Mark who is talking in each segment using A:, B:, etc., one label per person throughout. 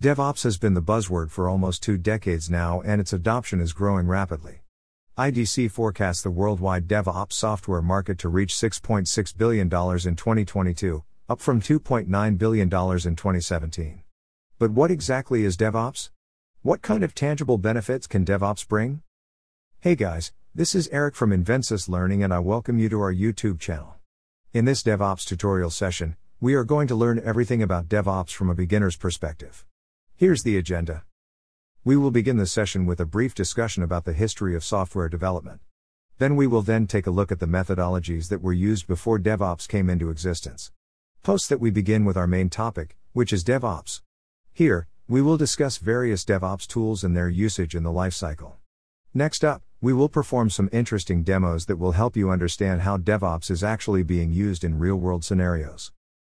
A: DevOps has been the buzzword for almost two decades now, and its adoption is growing rapidly. IDC forecasts the worldwide DevOps software market to reach $6.6 billion in 2022, up from $2.9 billion in 2017. But what exactly is DevOps? What kind of tangible benefits can DevOps bring? Hey guys, this is Eric from Invensis Learning and I welcome you to our YouTube channel. In this DevOps tutorial session, we are going to learn everything about DevOps from a beginner's perspective. Here's the agenda. We will begin the session with a brief discussion about the history of software development. Then we will then take a look at the methodologies that were used before DevOps came into existence. Post that we begin with our main topic, which is DevOps. Here, we will discuss various DevOps tools and their usage in the lifecycle. Next up, we will perform some interesting demos that will help you understand how DevOps is actually being used in real world scenarios.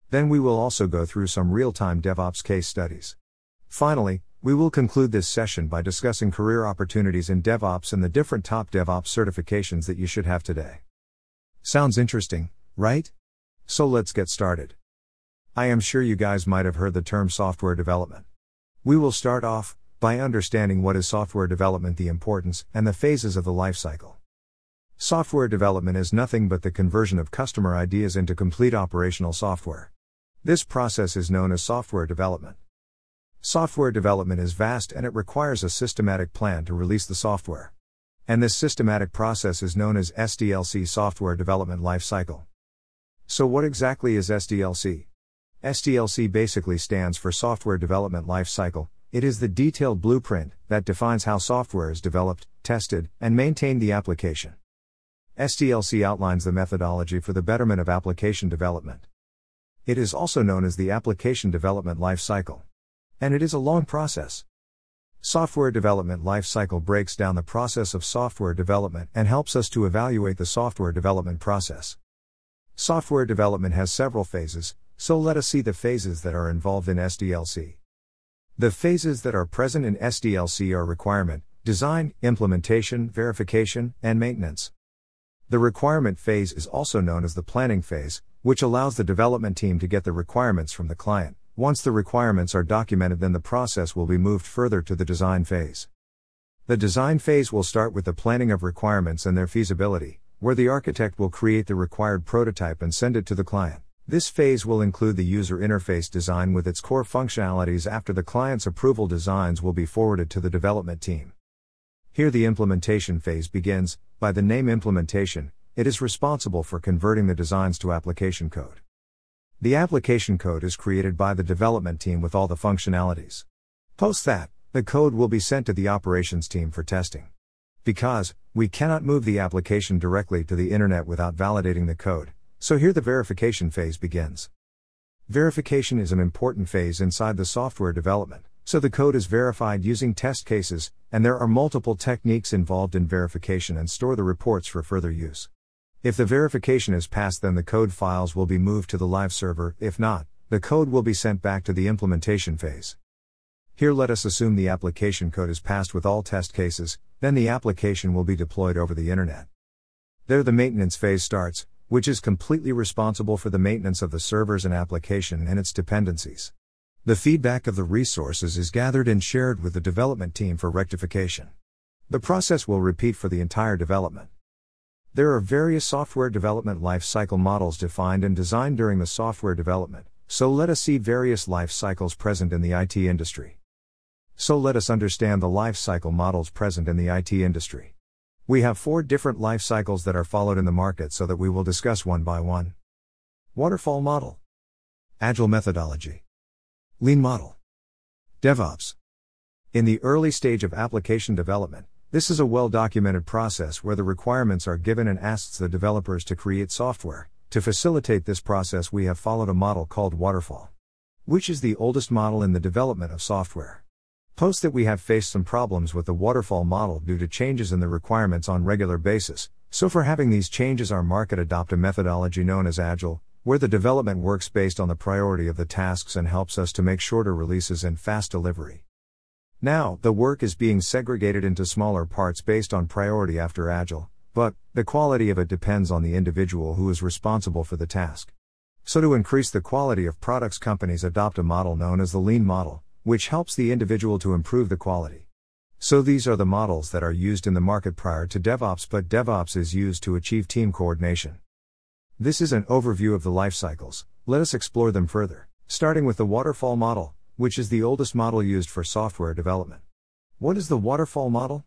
A: Then we will also go through some real time DevOps case studies. Finally, we will conclude this session by discussing career opportunities in DevOps and the different top DevOps certifications that you should have today. Sounds interesting, right? So let's get started. I am sure you guys might have heard the term software development. We will start off by understanding what is software development, the importance, and the phases of the life cycle. Software development is nothing but the conversion of customer ideas into complete operational software. This process is known as software development. Software development is vast and it requires a systematic plan to release the software. And this systematic process is known as SDLC Software Development Life Cycle. So, what exactly is SDLC? SDLC basically stands for Software Development Life Cycle. It is the detailed blueprint that defines how software is developed, tested, and maintained the application. SDLC outlines the methodology for the betterment of application development. It is also known as the Application Development Life Cycle. And it is a long process. Software development life cycle breaks down the process of software development and helps us to evaluate the software development process. Software development has several phases, so let us see the phases that are involved in SDLC. The phases that are present in SDLC are requirement, design, implementation, verification, and maintenance. The requirement phase is also known as the planning phase, which allows the development team to get the requirements from the client. Once the requirements are documented, then the process will be moved further to the design phase. The design phase will start with the planning of requirements and their feasibility, where the architect will create the required prototype and send it to the client. This phase will include the user interface design with its core functionalities after the client's approval designs will be forwarded to the development team. Here the implementation phase begins, by the name implementation, it is responsible for converting the designs to application code. The application code is created by the development team with all the functionalities. Post that, the code will be sent to the operations team for testing. Because, we cannot move the application directly to the internet without validating the code, so here the verification phase begins. Verification is an important phase inside the software development, so the code is verified using test cases, and there are multiple techniques involved in verification and store the reports for further use. If the verification is passed, then the code files will be moved to the live server, if not, the code will be sent back to the implementation phase. Here let us assume the application code is passed with all test cases, then the application will be deployed over the internet. There the maintenance phase starts, which is completely responsible for the maintenance of the servers and application and its dependencies. The feedback of the resources is gathered and shared with the development team for rectification. The process will repeat for the entire development. There are various software development life cycle models defined and designed during the software development, so let us see various life cycles present in the IT industry. So let us understand the life cycle models present in the IT industry. We have four different life cycles that are followed in the market so that we will discuss one by one. Waterfall model, Agile methodology, Lean model, DevOps. In the early stage of application development, this is a well documented process where the requirements are given and asks the developers to create software. To facilitate this process, we have followed a model called Waterfall, which is the oldest model in the development of software. Post that we have faced some problems with the waterfall model due to changes in the requirements on regular basis. So for having these changes our market adopt a methodology known as agile, where the development works based on the priority of the tasks and helps us to make shorter releases and fast delivery. Now, the work is being segregated into smaller parts based on priority after Agile, but the quality of it depends on the individual who is responsible for the task. So, to increase the quality of products, companies adopt a model known as the Lean model, which helps the individual to improve the quality. So these are the models that are used in the market prior to DevOps, but DevOps is used to achieve team coordination. This is an overview of the life cycles. Let us explore them further, starting with the waterfall model, which is the oldest model used for software development. What is the waterfall model?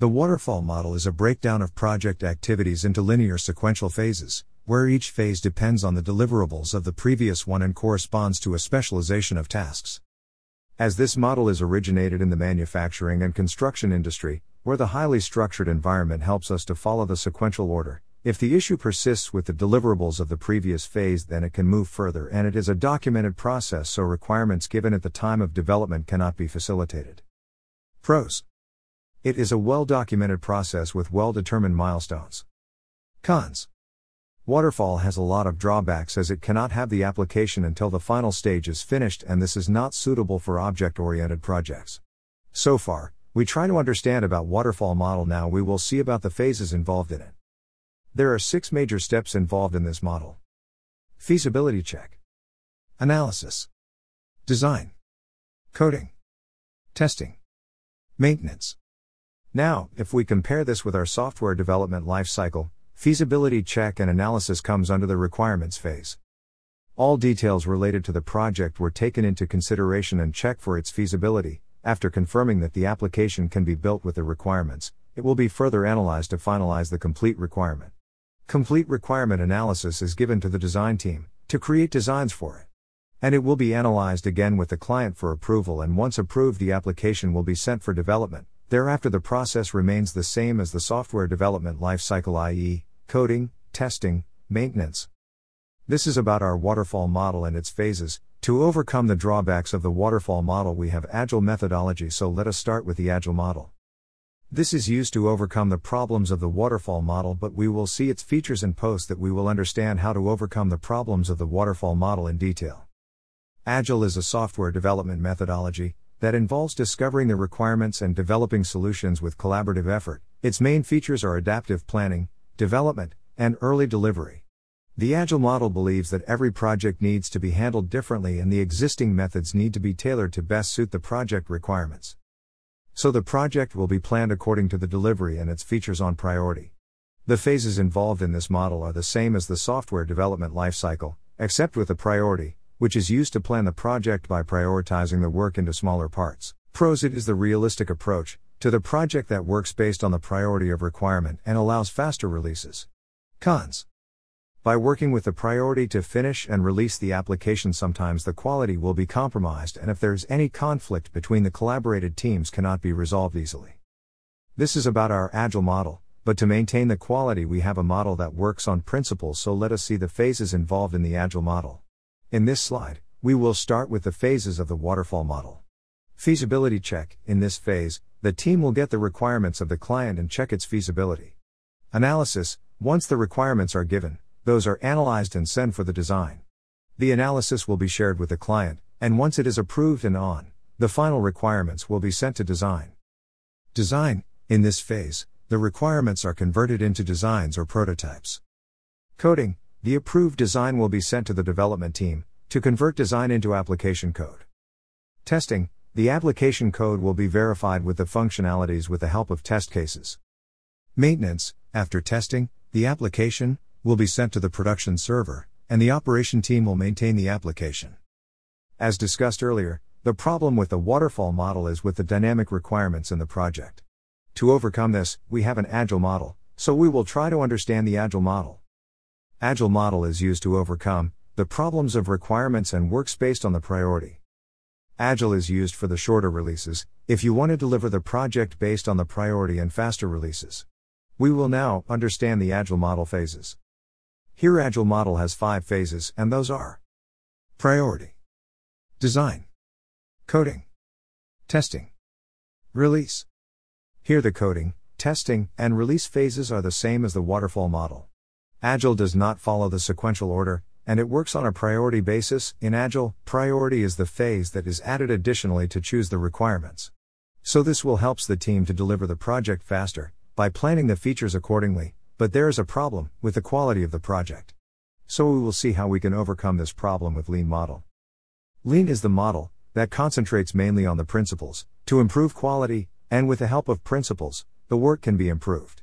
A: The waterfall model is a breakdown of project activities into linear sequential phases, where each phase depends on the deliverables of the previous one and corresponds to a specialization of tasks. As this model is originated in the manufacturing and construction industry, where the highly structured environment helps us to follow the sequential order, if the issue persists with the deliverables of the previous phase, then it can move further, and it is a documented process, so requirements given at the time of development cannot be facilitated. Pros It is a well documented process with well determined milestones. Cons Waterfall has a lot of drawbacks as it cannot have the application until the final stage is finished, and this is not suitable for object oriented projects. So far, we try to understand about waterfall model now we will see about the phases involved in it. There are six major steps involved in this model. Feasibility check. Analysis. Design. Coding. Testing. Maintenance. Now, if we compare this with our software development lifecycle, feasibility check and analysis comes under the requirements phase. All details related to the project were taken into consideration and checked for its feasibility. After confirming that the application can be built with the requirements, it will be further analyzed to finalize the complete requirement. Complete requirement analysis is given to the design team to create designs for it. And it will be analyzed again with the client for approval, and once approved, the application will be sent for development. Thereafter, the process remains the same as the software development lifecycle, i.e., coding, testing, maintenance. This is about our waterfall model and its phases. To overcome the drawbacks of the waterfall model, we have agile methodology, so let us start with the agile model. This is used to overcome the problems of the waterfall model, but we will see its features in posts that we will understand how to overcome the problems of the waterfall model in detail. Agile is a software development methodology that involves discovering the requirements and developing solutions with collaborative effort. Its main features are adaptive planning, development, and early delivery. The Agile model believes that every project needs to be handled differently and the existing methods need to be tailored to best suit the project requirements. So the project will be planned according to the delivery and its features on priority. The phases involved in this model are the same as the software development lifecycle, except with the priority, which is used to plan the project by prioritizing the work into smaller parts. Pros It is the realistic approach to the project that works based on the priority of requirement and allows faster releases. Cons By working with the priority to finish and release the application, sometimes the quality will be compromised, and if there's any conflict between the collaborated teams, cannot be resolved easily. This is about our agile model, but to maintain the quality, we have a model that works on principles, so let us see the phases involved in the agile model. In this slide, we will start with the phases of the waterfall model. Feasibility check In this phase, the team will get the requirements of the client and check its feasibility. Analysis Once the requirements are given, those are analyzed and sent for the design. The analysis will be shared with the client, and once it is approved and on, the final requirements will be sent to design. Design In this phase, the requirements are converted into designs or prototypes. Coding the approved design will be sent to the development team to convert design into application code. Testing the application code will be verified with the functionalities with the help of test cases. Maintenance after testing, the application will be sent to the production server, and the operation team will maintain the application. As discussed earlier, the problem with the waterfall model is with the dynamic requirements in the project. To overcome this, we have an agile model, so we will try to understand the agile model. Agile model is used to overcome the problems of requirements and works based on the priority. Agile is used for the shorter releases, if you want to deliver the project based on the priority and faster releases. We will now understand the Agile model phases. Here, Agile model has five phases, and those are Priority, Design, Coding, Testing, Release. Here, the coding, testing, and release phases are the same as the waterfall model. Agile does not follow the sequential order, and it works on a priority basis. In Agile, priority is the phase that is added additionally to choose the requirements. So this will helps the team to deliver the project faster by planning the features accordingly, but there is a problem with the quality of the project. So we will see how we can overcome this problem with lean model. Lean is the model that concentrates mainly on the principles, to improve quality, and with the help of principles, the work can be improved.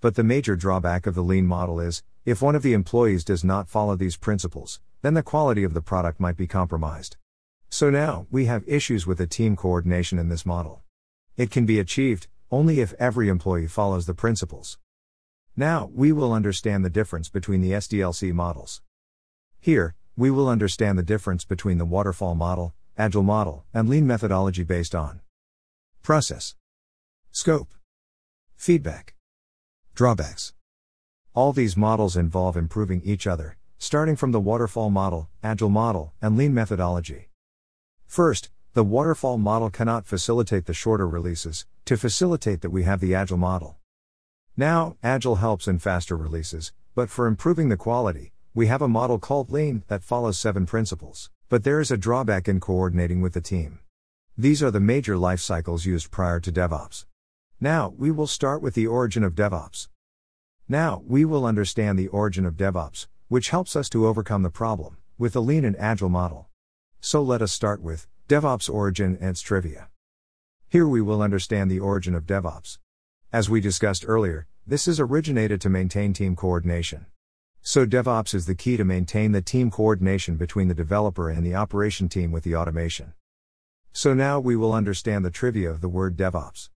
A: But the major drawback of the lean model is, if one of the employees does not follow these principles, then the quality of the product might be compromised. So now, we have issues with the team coordination in this model. It can be achieved only if every employee follows the principles. Now, we will understand the difference between the SDLC models. Here, we will understand the difference between the waterfall model, agile model, and lean methodology based on process, scope, feedback, drawbacks. All these models involve improving each other, starting from the waterfall model, agile model, and lean methodology. First, the waterfall model cannot facilitate the shorter releases, to facilitate that we have the agile model. Now, agile helps in faster releases, but for improving the quality, we have a model called lean that follows seven principles, but there is a drawback in coordinating with the team. These are the major life cycles used prior to DevOps. Now, we will start with the origin of DevOps. Now, we will understand the origin of DevOps, which helps us to overcome the problem with the lean and agile model. So let us start with DevOps origin and its trivia. Here we will understand the origin of DevOps. As we discussed earlier, this is originated to maintain team coordination. So DevOps is the key to maintain the team coordination between the developer and the operation team with the automation. So now we will understand the trivia of the word DevOps.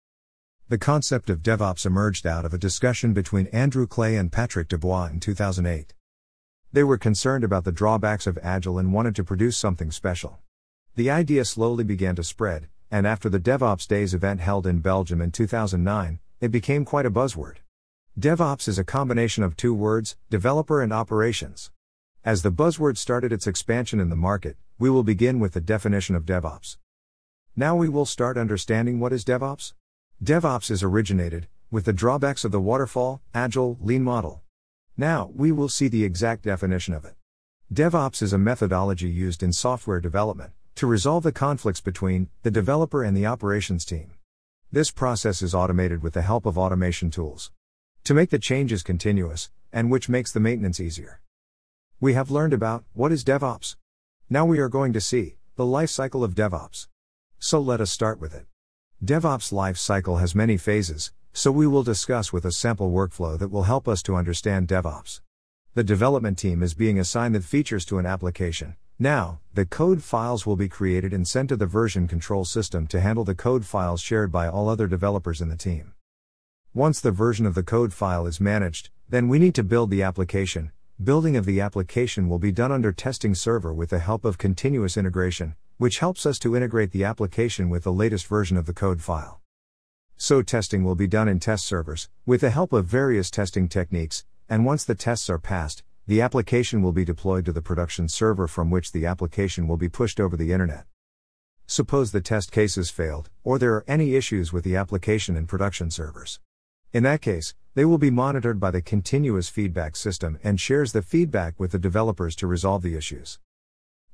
A: The concept of DevOps emerged out of a discussion between Andrew Clay and Patrick Debois in 2008. They were concerned about the drawbacks of Agile and wanted to produce something special. The idea slowly began to spread, and after the DevOps Days event held in Belgium in 2009, it became quite a buzzword. DevOps is a combination of two words, developer and operations. As the buzzword started its expansion in the market, we will begin with the definition of DevOps. Now we will start understanding what is DevOps. DevOps is originated, with the drawbacks of the waterfall, agile, lean model. Now, we will see the exact definition of it. DevOps is a methodology used in software development to resolve the conflicts between the developer and the operations team. This process is automated with the help of automation tools to make the changes continuous, and which makes the maintenance easier. We have learned about what is DevOps. Now we are going to see the life cycle of DevOps. So let us start with it. DevOps life cycle has many phases, so we will discuss with a sample workflow that will help us to understand DevOps. The development team is being assigned the features to an application. Now, the code files will be created and sent to the version control system to handle the code files shared by all other developers in the team. Once the version of the code file is managed, then we need to build the application. Building of the application will be done under testing server with the help of continuous integration, which helps us to integrate the application with the latest version of the code file. So testing will be done in test servers, with the help of various testing techniques, and once the tests are passed, the application will be deployed to the production server from which the application will be pushed over the internet. Suppose the test cases failed, or there are any issues with the application in production servers. In that case, they will be monitored by the continuous feedback system and shares the feedback with the developers to resolve the issues.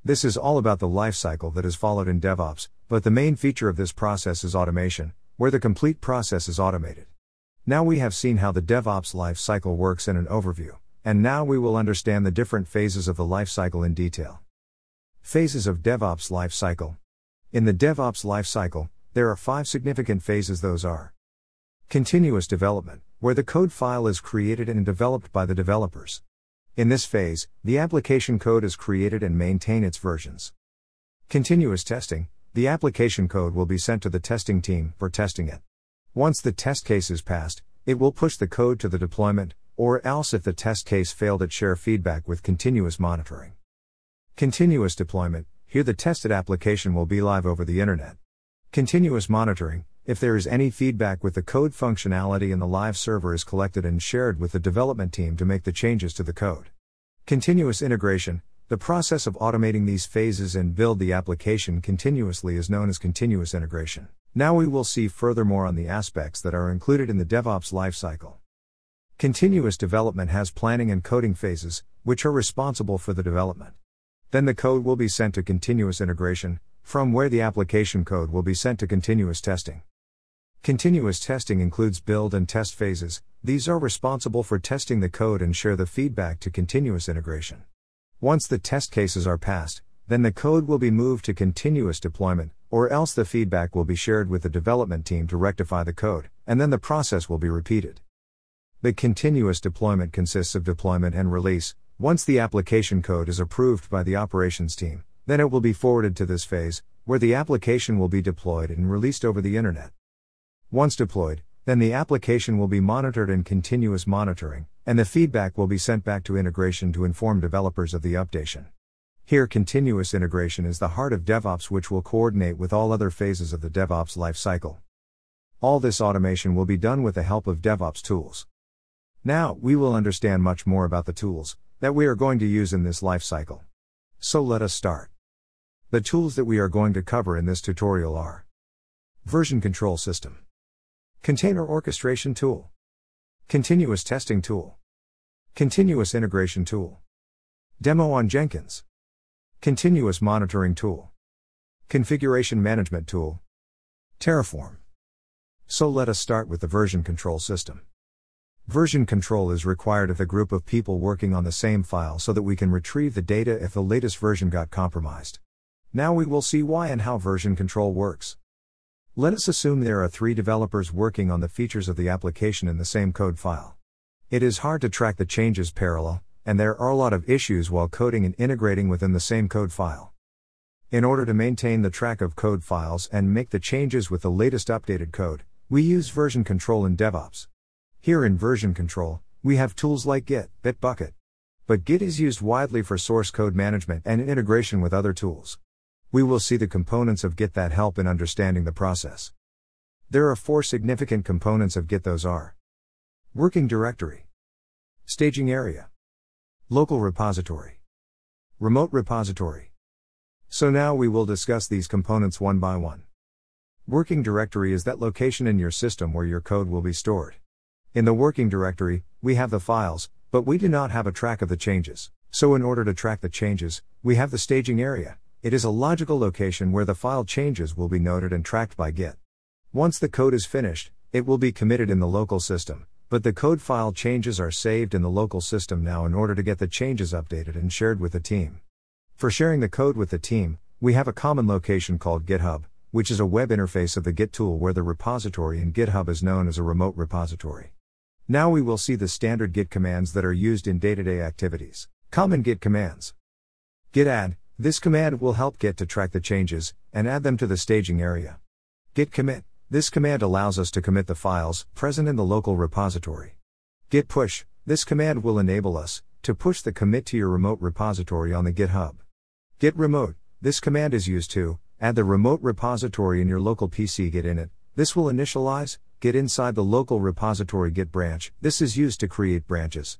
A: This is all about the life cycle that is followed in DevOps, but the main feature of this process is automation, where the complete process is automated. Now we have seen how the DevOps life cycle works in an overview, and now we will understand the different phases of the life cycle in detail. Phases of DevOps life cycle. In the DevOps life cycle, there are five significant phases those are continuous development, where the code file is created and developed by the developers. In this phase, the application code is created and maintain its versions. Continuous testing, the application code will be sent to the testing team for testing it. Once the test case is passed, it will push the code to the deployment, or else if the test case failed it share feedback with continuous monitoring. Continuous deployment, here the tested application will be live over the internet. Continuous monitoring, if there is any feedback with the code functionality in the live server is collected and shared with the development team to make the changes to the code. Continuous integration, the process of automating these phases and build the application continuously is known as continuous integration. Now we will see furthermore on the aspects that are included in the DevOps lifecycle. Continuous development has planning and coding phases, which are responsible for the development. Then the code will be sent to continuous integration, from where the application code will be sent to continuous testing. Continuous testing includes build and test phases, these are responsible for testing the code and share the feedback to continuous integration. Once the test cases are passed, then the code will be moved to continuous deployment, or else the feedback will be shared with the development team to rectify the code, and then the process will be repeated. The continuous deployment consists of deployment and release. Once the application code is approved by the operations team, then it will be forwarded to this phase, where the application will be deployed and released over the internet. Once deployed, then the application will be monitored in continuous monitoring, and the feedback will be sent back to integration to inform developers of the updation. Here, continuous integration is the heart of DevOps, which will coordinate with all other phases of the DevOps lifecycle. All this automation will be done with the help of DevOps tools. Now, we will understand much more about the tools that we are going to use in this lifecycle. So let us start. The tools that we are going to cover in this tutorial are Version Control System, Container Orchestration Tool, Continuous Testing Tool, Continuous Integration Tool, Demo on Jenkins. Continuous Monitoring Tool. Configuration Management Tool. Terraform. So let us start with the version control system. Version control is required of a group of people working on the same file so that we can retrieve the data if the latest version got compromised. Now we will see why and how version control works. Let us assume there are three developers working on the features of the application in the same code file. It is hard to track the changes parallel, and there are a lot of issues while coding and integrating within the same code file. In order to maintain the track of code files and make the changes with the latest updated code, we use version control in DevOps. Here in version control, we have tools like Git, Bitbucket. But Git is used widely for source code management and integration with other tools. We will see the components of Git that help in understanding the process. There are four significant components of Git those are Working Directory, Staging Area, Local repository. Remote repository. So now we will discuss these components one by one. Working directory is that location in your system where your code will be stored. In the working directory, we have the files, but we do not have a track of the changes. So in order to track the changes, we have the staging area. It is a logical location where the file changes will be noted and tracked by Git. Once the code is finished, it will be committed in the local system, but the code file changes are saved in the local system now in order to get the changes updated and shared with the team. For sharing the code with the team, we have a common location called GitHub, which is a web interface of the Git tool where the repository in GitHub is known as a remote repository. Now we will see the standard Git commands that are used in day to day activities. Common Git commands Git add, this command will help Git to track the changes and add them to the staging area. Git commit, this command allows us to commit the files present in the local repository. Git push, this command will enable us to push the commit to your remote repository on the GitHub. Git remote, this command is used to add the remote repository in your local PC git init. This will initialize git inside the local repository git branch. This is used to create branches.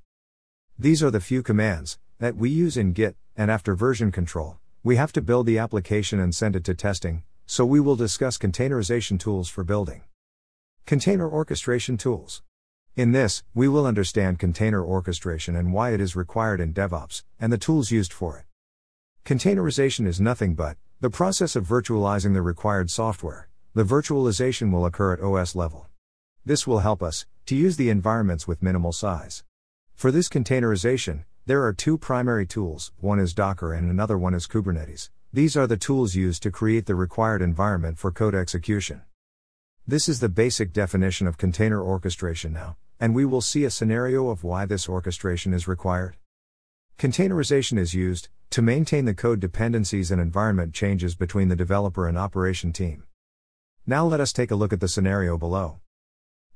A: These are the few commands that we use in Git, and after version control, we have to build the application and send it to testing, so we will discuss containerization tools for building. Container orchestration tools. In this, we will understand container orchestration and why it is required in DevOps, and the tools used for it. Containerization is nothing but the process of virtualizing the required software. The virtualization will occur at OS level. This will help us to use the environments with minimal size. For this containerization, there are two primary tools one is Docker and another one is Kubernetes. These are the tools used to create the required environment for code execution. This is the basic definition of container orchestration now, and we will see a scenario of why this orchestration is required. Containerization is used to maintain the code dependencies and environment changes between the developer and operation team. Now let us take a look at the scenario below.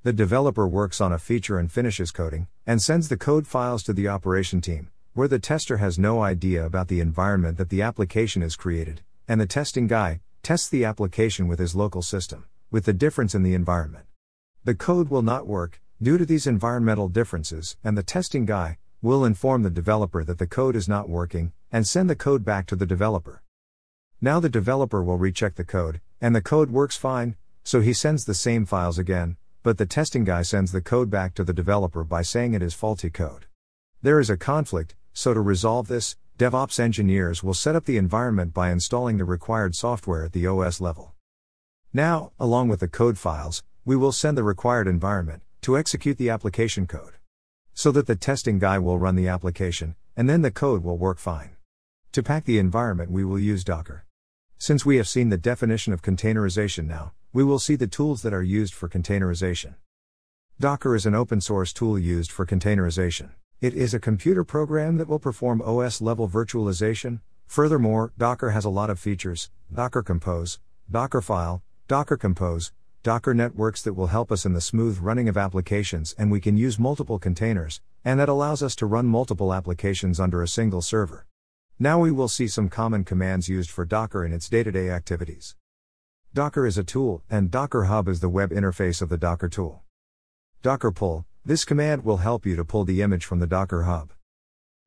A: The developer works on a feature and finishes coding, and sends the code files to the operation team, where the tester has no idea about the environment that the application is created, and the testing guy tests the application with his local system, with the difference in the environment. The code will not work due to these environmental differences, and the testing guy will inform the developer that the code is not working and send the code back to the developer. Now the developer will recheck the code, and the code works fine, so he sends the same files again, but the testing guy sends the code back to the developer by saying it is faulty code. There is a conflict, so to resolve this, DevOps engineers will set up the environment by installing the required software at the OS level. Now, along with the code files, we will send the required environment to execute the application code. So that the testing guy will run the application, and then the code will work fine. To pack the environment, we will use Docker. Since we have seen the definition of containerization now, we will see the tools that are used for containerization. Docker is an open source tool used for containerization. It is a computer program that will perform OS level virtualization. Furthermore, Docker has a lot of features Docker Compose, Dockerfile, Docker Compose, Docker networks that will help us in the smooth running of applications, and we can use multiple containers, and that allows us to run multiple applications under a single server. Now we will see some common commands used for Docker in its day to day activities. Docker is a tool, and Docker Hub is the web interface of the Docker tool. Docker pull, this command will help you to pull the image from the Docker Hub.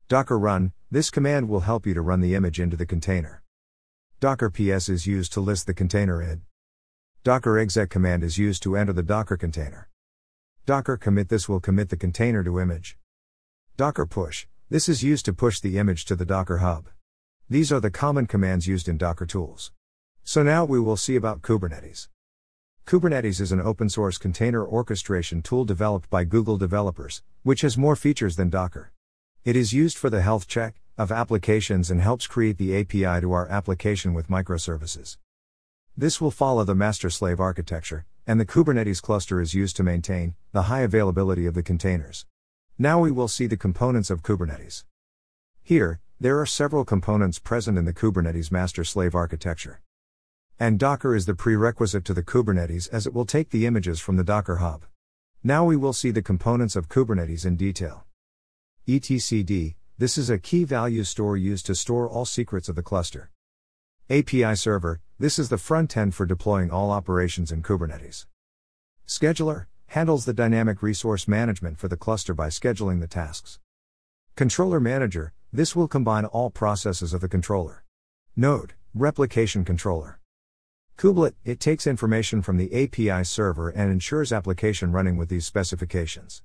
A: Docker run, this command will help you to run the image into the container. Docker ps is used to list the container id. Docker exec command is used to enter the Docker container. Docker commit this will commit the container to image. Docker push, this is used to push the image to the Docker hub. These are the common commands used in Docker tools. So now we will see about Kubernetes. Kubernetes is an open source container orchestration tool developed by Google developers, which has more features than Docker. It is used for the health check of applications and helps create the API to our application with microservices. This will follow the master slave architecture, and the Kubernetes cluster is used to maintain the high availability of the containers. Now we will see the components of Kubernetes. Here, there are several components present in the Kubernetes master slave architecture. And Docker is the prerequisite to the Kubernetes as it will take the images from the Docker Hub. Now we will see the components of Kubernetes in detail. etcd, this is a key value store used to store all secrets of the cluster. API server, this is the front end for deploying all operations in Kubernetes. Scheduler, handles the dynamic resource management for the cluster by scheduling the tasks. Controller manager, this will combine all processes of the controller. Node, replication controller. Kubelet, it takes information from the API server and ensures application running with these specifications.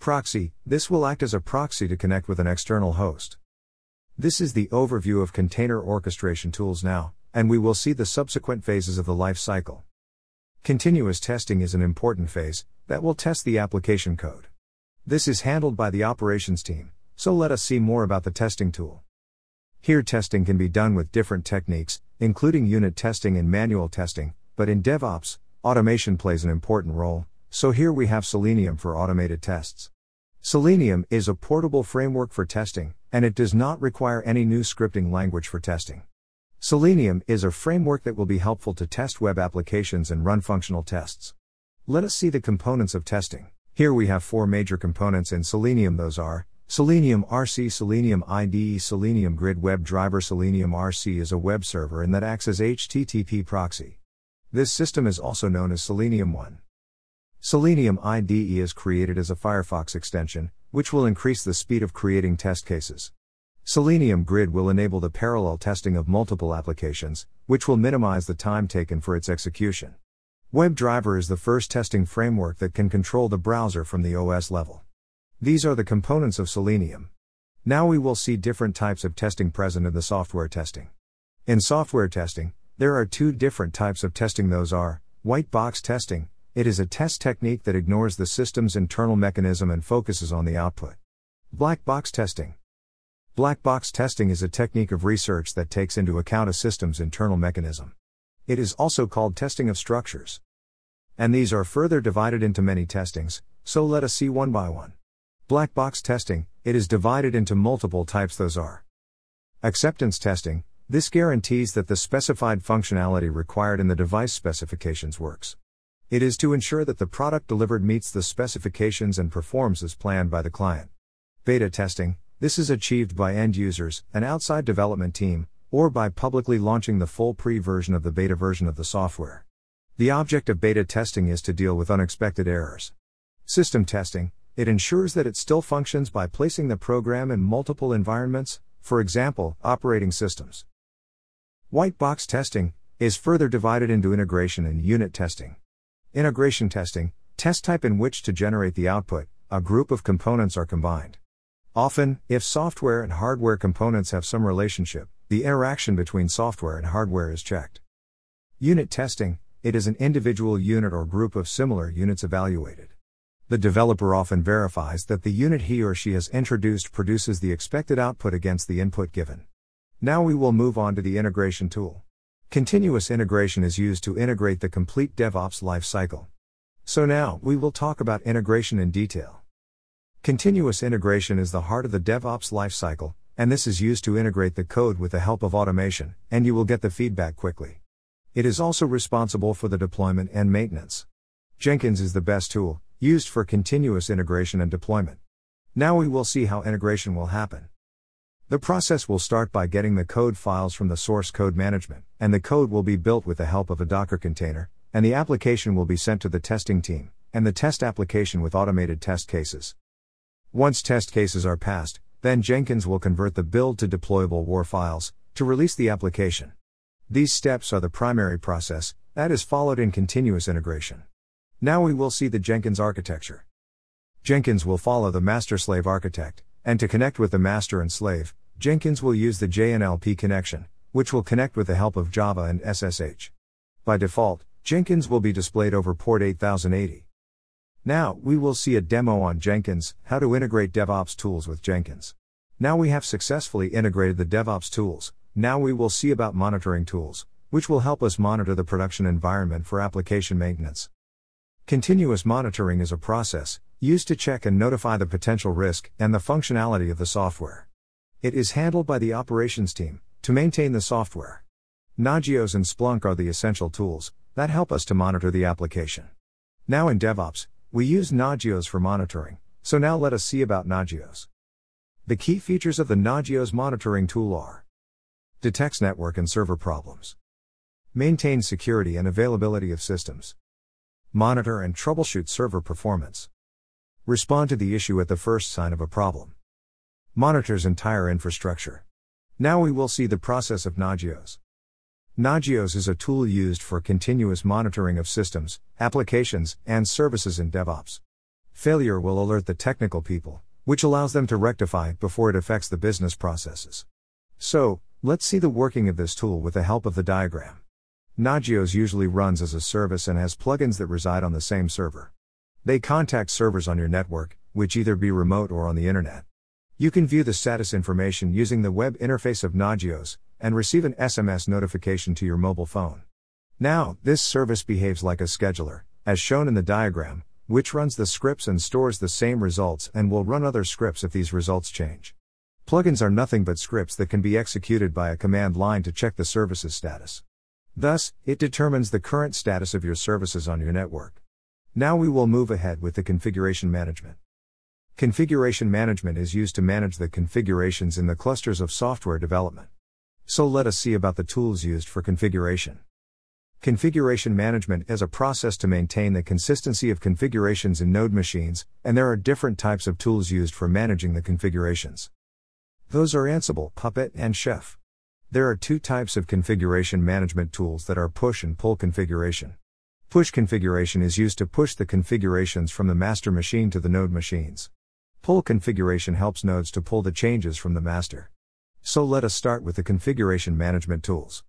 A: Proxy, this will act as a proxy to connect with an external host. This is the overview of container orchestration tools now, and we will see the subsequent phases of the life cycle. Continuous testing is an important phase that will test the application code. This is handled by the operations team, so let us see more about the testing tool. Here, testing can be done with different techniques, including unit testing and manual testing, but in DevOps, automation plays an important role, so here we have Selenium for automated tests. Selenium is a portable framework for testing, and it does not require any new scripting language for testing. Selenium is a framework that will be helpful to test web applications and run functional tests. Let us see the components of testing. Here we have four major components in Selenium those are Selenium RC, Selenium IDE, Selenium Grid WebDriver. Selenium RC is a web server and that acts as HTTP proxy. This system is also known as Selenium 1. Selenium IDE is created as a Firefox extension, which will increase the speed of creating test cases. Selenium Grid will enable the parallel testing of multiple applications, which will minimize the time taken for its execution. WebDriver is the first testing framework that can control the browser from the OS level. These are the components of Selenium. Now we will see different types of testing present in the software testing. In software testing, there are two different types of testing those are white box testing, it is a test technique that ignores the system's internal mechanism and focuses on the output. Black box testing. Black box testing is a technique of research that takes into account a system's internal mechanism. It is also called testing of structures. And these are further divided into many testings, so let us see one by one. Black box testing, it is divided into multiple types, those are acceptance testing, this guarantees that the specified functionality required in the device specifications works. It is to ensure that the product delivered meets the specifications and performs as planned by the client. Beta testing, this is achieved by end users, an outside development team, or by publicly launching the full pre version of the beta version of the software. The object of beta testing is to deal with unexpected errors. System testing, it ensures that it still functions by placing the program in multiple environments, for example, operating systems. White box testing is further divided into integration and unit testing. Integration testing, test type in which to generate the output, a group of components are combined. Often, if software and hardware components have some relationship, the interaction between software and hardware is checked. Unit testing, it is an individual unit or group of similar units evaluated. The developer often verifies that the unit he or she has introduced produces the expected output against the input given. Now we will move on to the integration tool. Continuous integration is used to integrate the complete DevOps lifecycle. So now, we will talk about integration in detail. Continuous integration is the heart of the DevOps lifecycle, and this is used to integrate the code with the help of automation, and you will get the feedback quickly. It is also responsible for the deployment and maintenance. Jenkins is the best tool, used for continuous integration and deployment. Now we will see how integration will happen. The process will start by getting the code files from the source code management, and the code will be built with the help of a Docker container, and the application will be sent to the testing team, and the test application with automated test cases. Once test cases are passed, then Jenkins will convert the build to deployable WAR files to release the application. These steps are the primary process that is followed in continuous integration. Now we will see the Jenkins architecture. Jenkins will follow the master slave architect, and to connect with the master and slave, Jenkins will use the JNLP connection, which will connect with the help of Java and SSH. By default, Jenkins will be displayed over port 8080. Now, we will see a demo on Jenkins, how to integrate DevOps tools with Jenkins. Now we have successfully integrated the DevOps tools, now we will see about monitoring tools, which will help us monitor the production environment for application maintenance. Continuous monitoring is a process used to check and notify the potential risk and the functionality of the software. It is handled by the operations team to maintain the software. Nagios and Splunk are the essential tools that help us to monitor the application. Now in DevOps, we use Nagios for monitoring, so now let us see about Nagios. The key features of the Nagios monitoring tool are detects network and server problems, maintains security and availability of systems, monitor and troubleshoot server performance, respond to the issue at the first sign of a problem, monitors entire infrastructure. Now we will see the process of Nagios. Nagios is a tool used for continuous monitoring of systems, applications, and services in DevOps. Failure will alert the technical people, which allows them to rectify it before it affects the business processes. So, let's see the working of this tool with the help of the diagram. Nagios usually runs as a service and has plugins that reside on the same server. They contact servers on your network, which either be remote or on the internet. You can view the status information using the web interface of Nagios, and receive an SMS notification to your mobile phone. Now, this service behaves like a scheduler, as shown in the diagram, which runs the scripts and stores the same results and will run other scripts if these results change. Plugins are nothing but scripts that can be executed by a command line to check the service's status. Thus, it determines the current status of your services on your network. Now we will move ahead with the configuration management. Configuration management is used to manage the configurations in the clusters of software development. So let us see about the tools used for configuration. Configuration management is a process to maintain the consistency of configurations in node machines, and there are different types of tools used for managing the configurations. Those are Ansible, Puppet, and Chef. There are two types of configuration management tools that are push and pull configuration. Push configuration is used to push the configurations from the master machine to the node machines. Pull configuration helps nodes to pull the changes from the master. So let us start with the configuration management tools.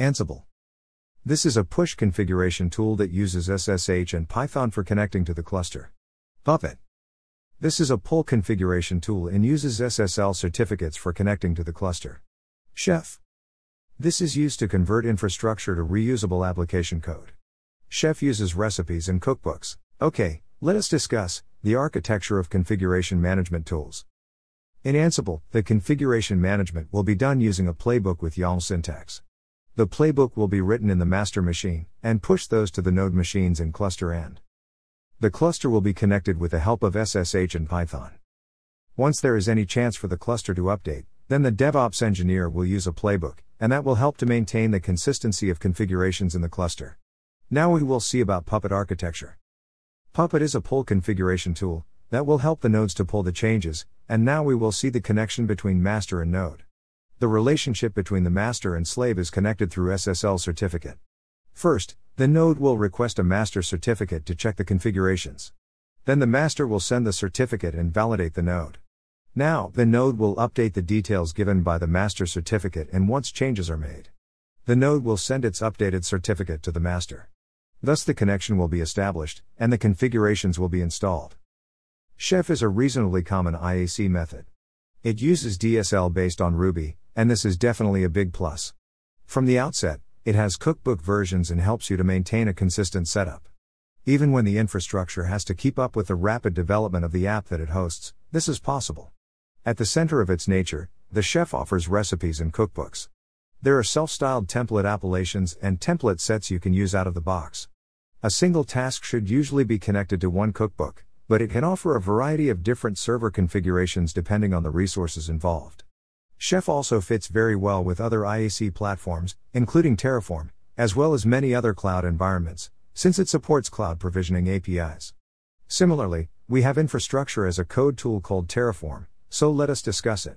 A: Ansible. This is a push configuration tool that uses SSH and Python for connecting to the cluster. Puppet. This is a pull configuration tool and uses SSL certificates for connecting to the cluster. Chef. This is used to convert infrastructure to reusable application code. Chef uses recipes and cookbooks. Okay, let us discuss the architecture of configuration management tools. In Ansible, the configuration management will be done using a playbook with YAML syntax. The playbook will be written in the master machine, and push those to the node machines in cluster end. The cluster will be connected with the help of SSH and Python. Once there is any chance for the cluster to update, then the DevOps engineer will use a playbook, and that will help to maintain the consistency of configurations in the cluster. Now we will see about Puppet architecture. Puppet is a pull configuration tool that will help the nodes to pull the changes, and now we will see the connection between master and node. The relationship between the master and slave is connected through SSL certificate. First, the node will request a master certificate to check the configurations. Then the master will send the certificate and validate the node. Now, the node will update the details given by the master certificate and once changes are made, the node will send its updated certificate to the master. Thus, the connection will be established, and the configurations will be installed. Chef is a reasonably common IAC method. It uses DSL based on Ruby, and this is definitely a big plus. From the outset, it has cookbook versions and helps you to maintain a consistent setup. Even when the infrastructure has to keep up with the rapid development of the app that it hosts, this is possible. At the center of its nature, the chef offers recipes and cookbooks. There are self styled template appellations and template sets you can use out of the box. A single task should usually be connected to one cookbook, but it can offer a variety of different server configurations depending on the resources involved. Chef also fits very well with other IAC platforms, including Terraform, as well as many other cloud environments, since it supports cloud provisioning APIs. Similarly, we have infrastructure as a code tool called Terraform, so let us discuss it.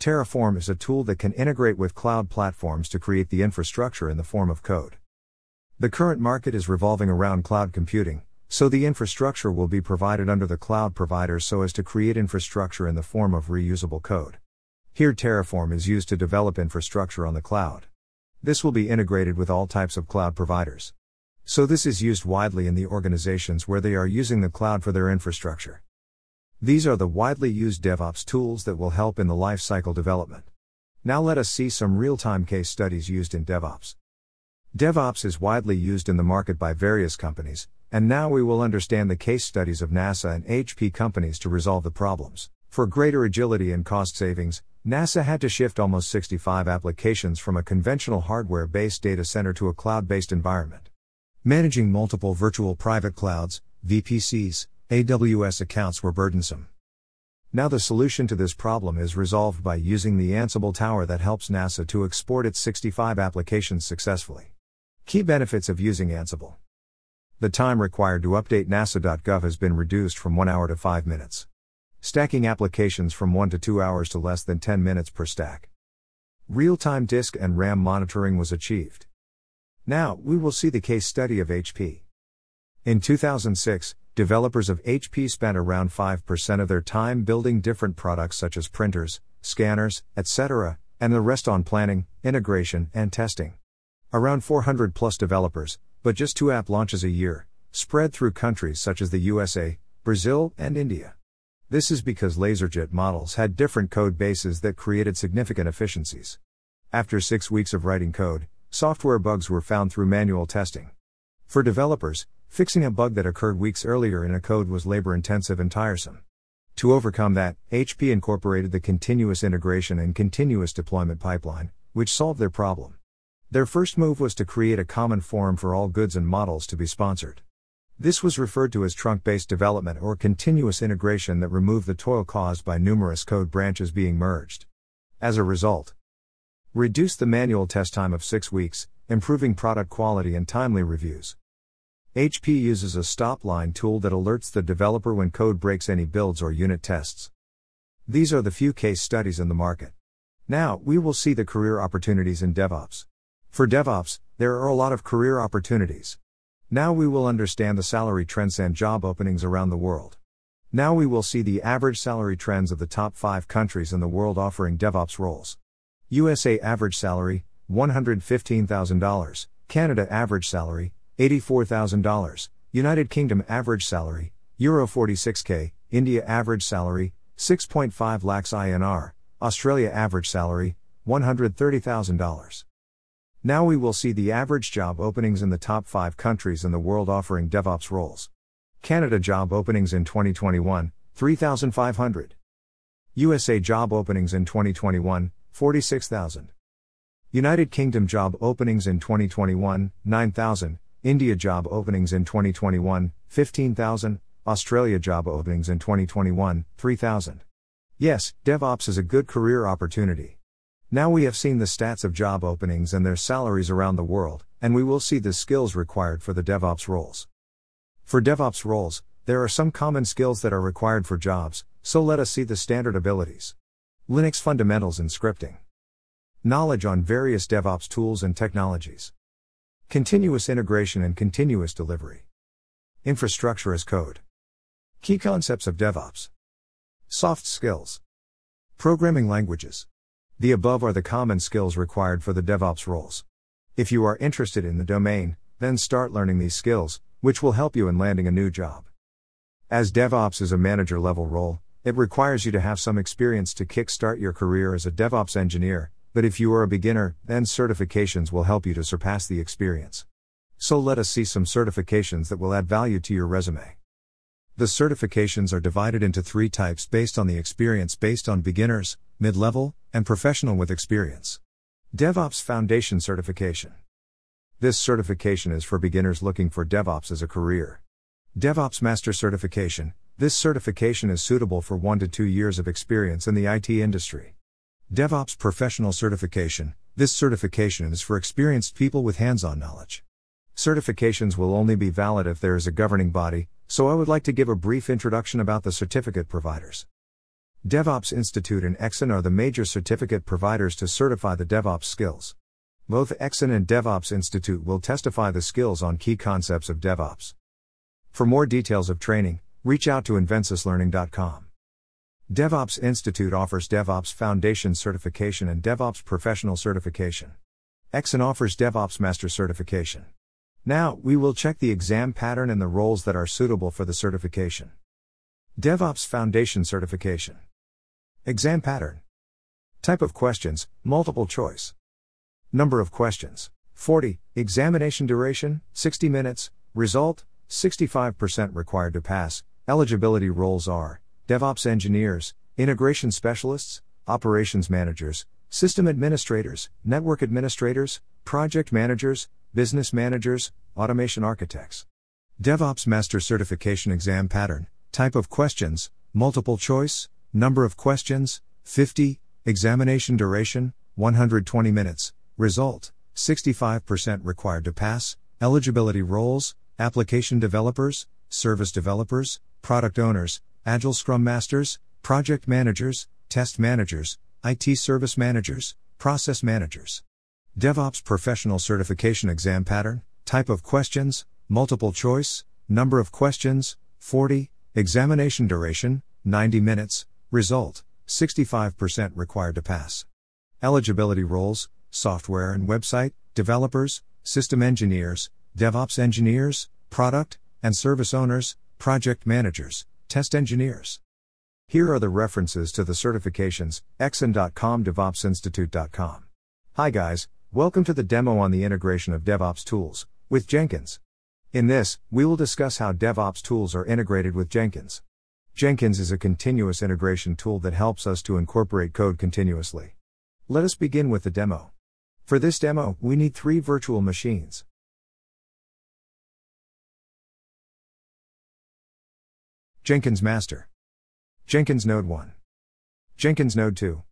A: Terraform is a tool that can integrate with cloud platforms to create the infrastructure in the form of code. The current market is revolving around cloud computing, so the infrastructure will be provided under the cloud provider so as to create infrastructure in the form of reusable code. Here Terraform is used to develop infrastructure on the cloud. This will be integrated with all types of cloud providers. So this is used widely in the organizations where they are using the cloud for their infrastructure. These are the widely used DevOps tools that will help in the lifecycle development. Now let us see some real-time case studies used in DevOps. DevOps is widely used in the market by various companies, and now we will understand the case studies of NASA and HP companies to resolve the problems. For greater agility and cost savings, NASA had to shift almost 65 applications from a conventional hardware based data center to a cloud based environment. Managing multiple virtual private clouds, VPCs, AWS accounts were burdensome. Now the solution to this problem is resolved by using the Ansible tower that helps NASA to export its 65 applications successfully. Key benefits of using Ansible. The time required to update nasa.gov has been reduced from 1 hour to 5 minutes. Stacking applications from 1 to 2 hours to less than 10 minutes per stack. Real time disk and RAM monitoring was achieved. Now, we will see the case study of HP. In 2006, developers of HP spent around 5% of their time building different products such as printers, scanners, etc., and the rest on planning, integration, and testing. Around 400 plus developers, but just two app launches a year, spread through countries such as the USA, Brazil, and India. This is because LaserJet models had different code bases that created significant efficiencies. After six weeks of writing code, software bugs were found through manual testing. For developers, fixing a bug that occurred weeks earlier in a code was labor intensive and tiresome. To overcome that, HP incorporated the continuous integration and continuous deployment pipeline, which solved their problem. Their first move was to create a common forum for all goods and models to be sponsored. This was referred to as trunk based development or continuous integration that removed the toil caused by numerous code branches being merged. As a result, reduced the manual test time of six weeks, improving product quality and timely reviews. HP uses a stop line tool that alerts the developer when code breaks any builds or unit tests. These are the few case studies in the market. Now, we will see the career opportunities in DevOps. For DevOps, there are a lot of career opportunities. Now we will understand the salary trends and job openings around the world. Now we will see the average salary trends of the top 5 countries in the world offering DevOps roles. USA average salary $115,000, Canada average salary $84,000, United Kingdom average salary Euro 46k, India average salary 6.5 lakhs INR, Australia average salary $130,000. Now we will see the average job openings in the top 5 countries in the world offering DevOps roles. Canada job openings in 2021, 3,500. USA job openings in 2021, 46,000. United Kingdom job openings in 2021, 9,000. India job openings in 2021, 15,000. Australia job openings in 2021, 3,000. Yes, DevOps is a good career opportunity. Now we have seen the stats of job openings and their salaries around the world, and we will see the skills required for the DevOps roles. For DevOps roles, there are some common skills that are required for jobs, so let us see the standard abilities. Linux fundamentals and scripting. Knowledge on various DevOps tools and technologies. Continuous integration and continuous delivery. Infrastructure as code. Key concepts of DevOps. Soft skills. Programming languages. The above are the common skills required for the DevOps roles. If you are interested in the domain, then start learning these skills, which will help you in landing a new job. As DevOps is a manager level role, It requires you to have some experience to kickstart your career as a DevOps engineer, but if you are a beginner, then certifications will help you to surpass the experience. So let us see some certifications that will add value to your resume. The certifications are divided into three types based on the experience based on beginners, mid level, and professional with experience. DevOps Foundation Certification. This certification is for beginners looking for DevOps as a career. DevOps Master Certification. This certification is suitable for 1 to 2 years of experience in the IT industry. DevOps Professional Certification. This certification is for experienced people with hands on knowledge. Certifications will only be valid if there is a governing body, so I would like to give a brief introduction about the certificate providers. DevOps Institute and EXIN are the major certificate providers to certify the DevOps skills. Both EXIN and DevOps Institute will testify the skills on key concepts of DevOps. For more details of training, reach out to invensislearning.com. DevOps Institute offers DevOps Foundation Certification and DevOps Professional Certification. EXIN offers DevOps Master Certification. Now, we will check the exam pattern and the roles that are suitable for the certification. DevOps Foundation Certification. Exam pattern. Type of questions, multiple choice. Number of questions 40. Examination duration 60 minutes. Result 65% required to pass. Eligibility roles are DevOps engineers, integration specialists, operations managers, system administrators, network administrators, project managers, business managers, automation architects. DevOps Master Certification Exam Pattern Type of questions Multiple choice, Number of questions 50, Examination duration 120 minutes. Result 65% required to pass. Eligibility roles application developers, service developers, product owners, agile scrum masters, project managers, test managers, IT service managers, process managers. DevOps professional certification exam pattern, type of questions, multiple choice, number of questions, 40, examination duration, 90 minutes, result, 65% required to pass. Eligibility roles, software and website, developers, system engineers, DevOps engineers, product and service owners, project managers, test engineers. Here are the references to the certifications exin.com, DevOpsInstitute.com. Hi guys, welcome to the demo on the integration of DevOps tools with Jenkins. In this, we will discuss how DevOps tools are integrated with Jenkins. Jenkins is a continuous integration tool that helps us to incorporate code continuously. Let us begin with the demo. For this demo, we need three virtual machines. Jenkins Master. Jenkins Node 1. Jenkins Node 2.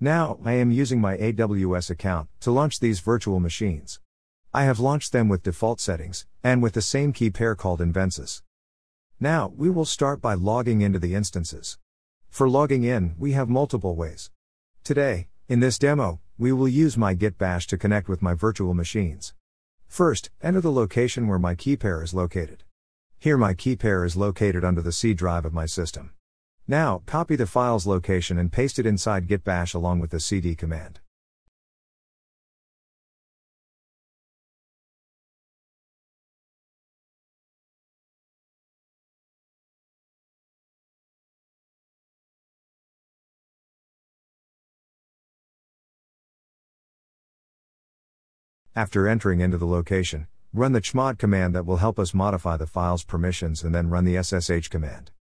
A: Now, I am using my AWS account to launch these virtual machines. I have launched them with default settings, and with the same key pair called Invensis. Now, we will start by logging into the instances. For logging in, we have multiple ways. Today, in this demo, we will use my git bash to connect with my virtual machines. First, enter the location where my key pair is located. Here my key pair is located under the C drive of my system. Now, copy the file's location and paste it inside git bash along with the cd command. After entering into the location, run the chmod command that will help us modify the file's permissions and then run the ssh command.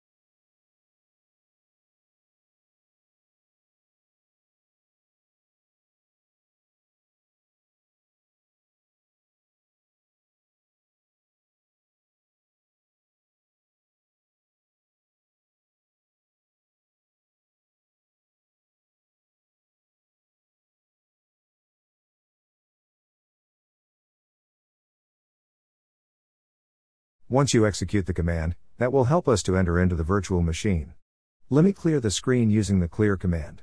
A: Once you execute the command, that will help us to enter into the virtual machine. Let me clear the screen using the clear command.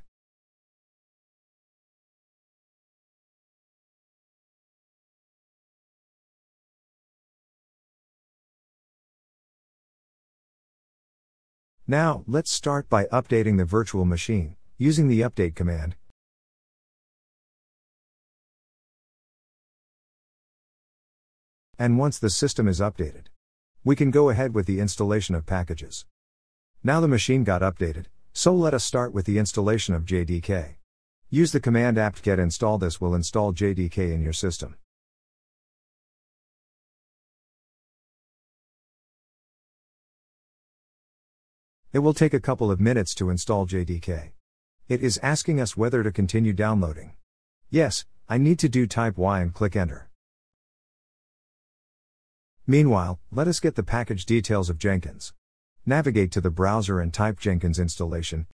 A: Now, let's start by updating the virtual machine, using the update command. And once the system is updated, we can go ahead with the installation of packages. Now the machine got updated, so let us start with the installation of JDK. Use the command apt-get install this will install JDK in your system. It will take a couple of minutes to install JDK. It is asking us whether to continue downloading. Yes, I need to do type Y and click enter. Meanwhile, let us get the package details of Jenkins. Navigate to the browser and type Jenkins installation.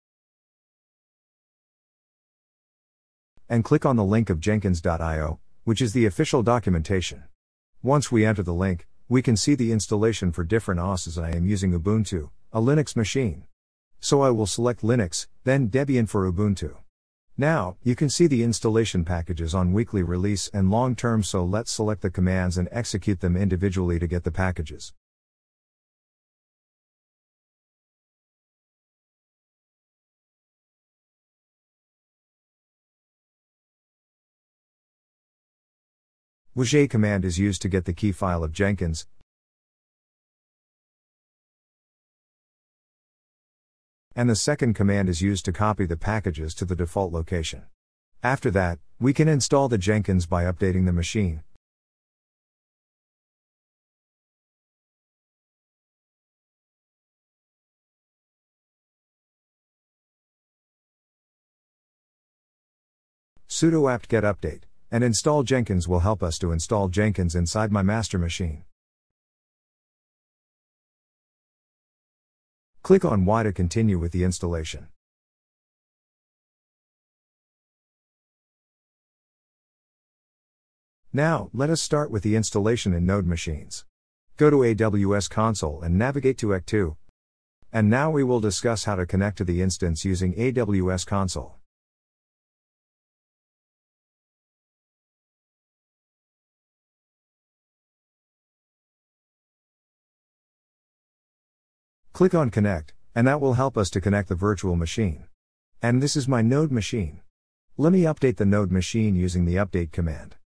A: And click on the link of jenkins.io, which is the official documentation. Once we enter the link, we can see the installation for different OSs. I am using Ubuntu, a Linux machine. So I will select Linux, then Debian for Ubuntu. Now, you can see the installation packages on weekly release and long term, so let's select the commands and execute them individually to get the packages. WJ command is used to get the key file of Jenkins, and the second command is used to copy the packages to the default location. After that, we can install the Jenkins by updating the machine. sudo apt-get update and install Jenkins will help us to install Jenkins inside my master machine. Click on Y to continue with the installation. Now, let us start with the installation in Node machines. Go to AWS console and navigate to Ec2. And now we will discuss how to connect to the instance using AWS console. Click on Connect, and that will help us to connect the virtual machine. And this is my node machine. Let me update the node machine using the update command.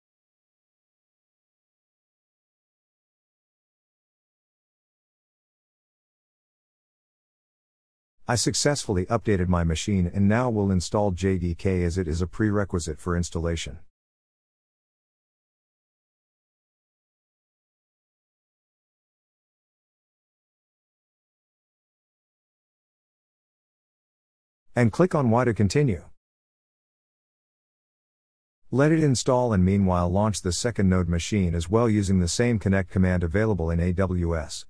A: I successfully updated my machine and now will install JDK as it is a prerequisite for installation. And click on Y to continue. Let it install and meanwhile launch the second node machine as well using the same connect command available in AWS.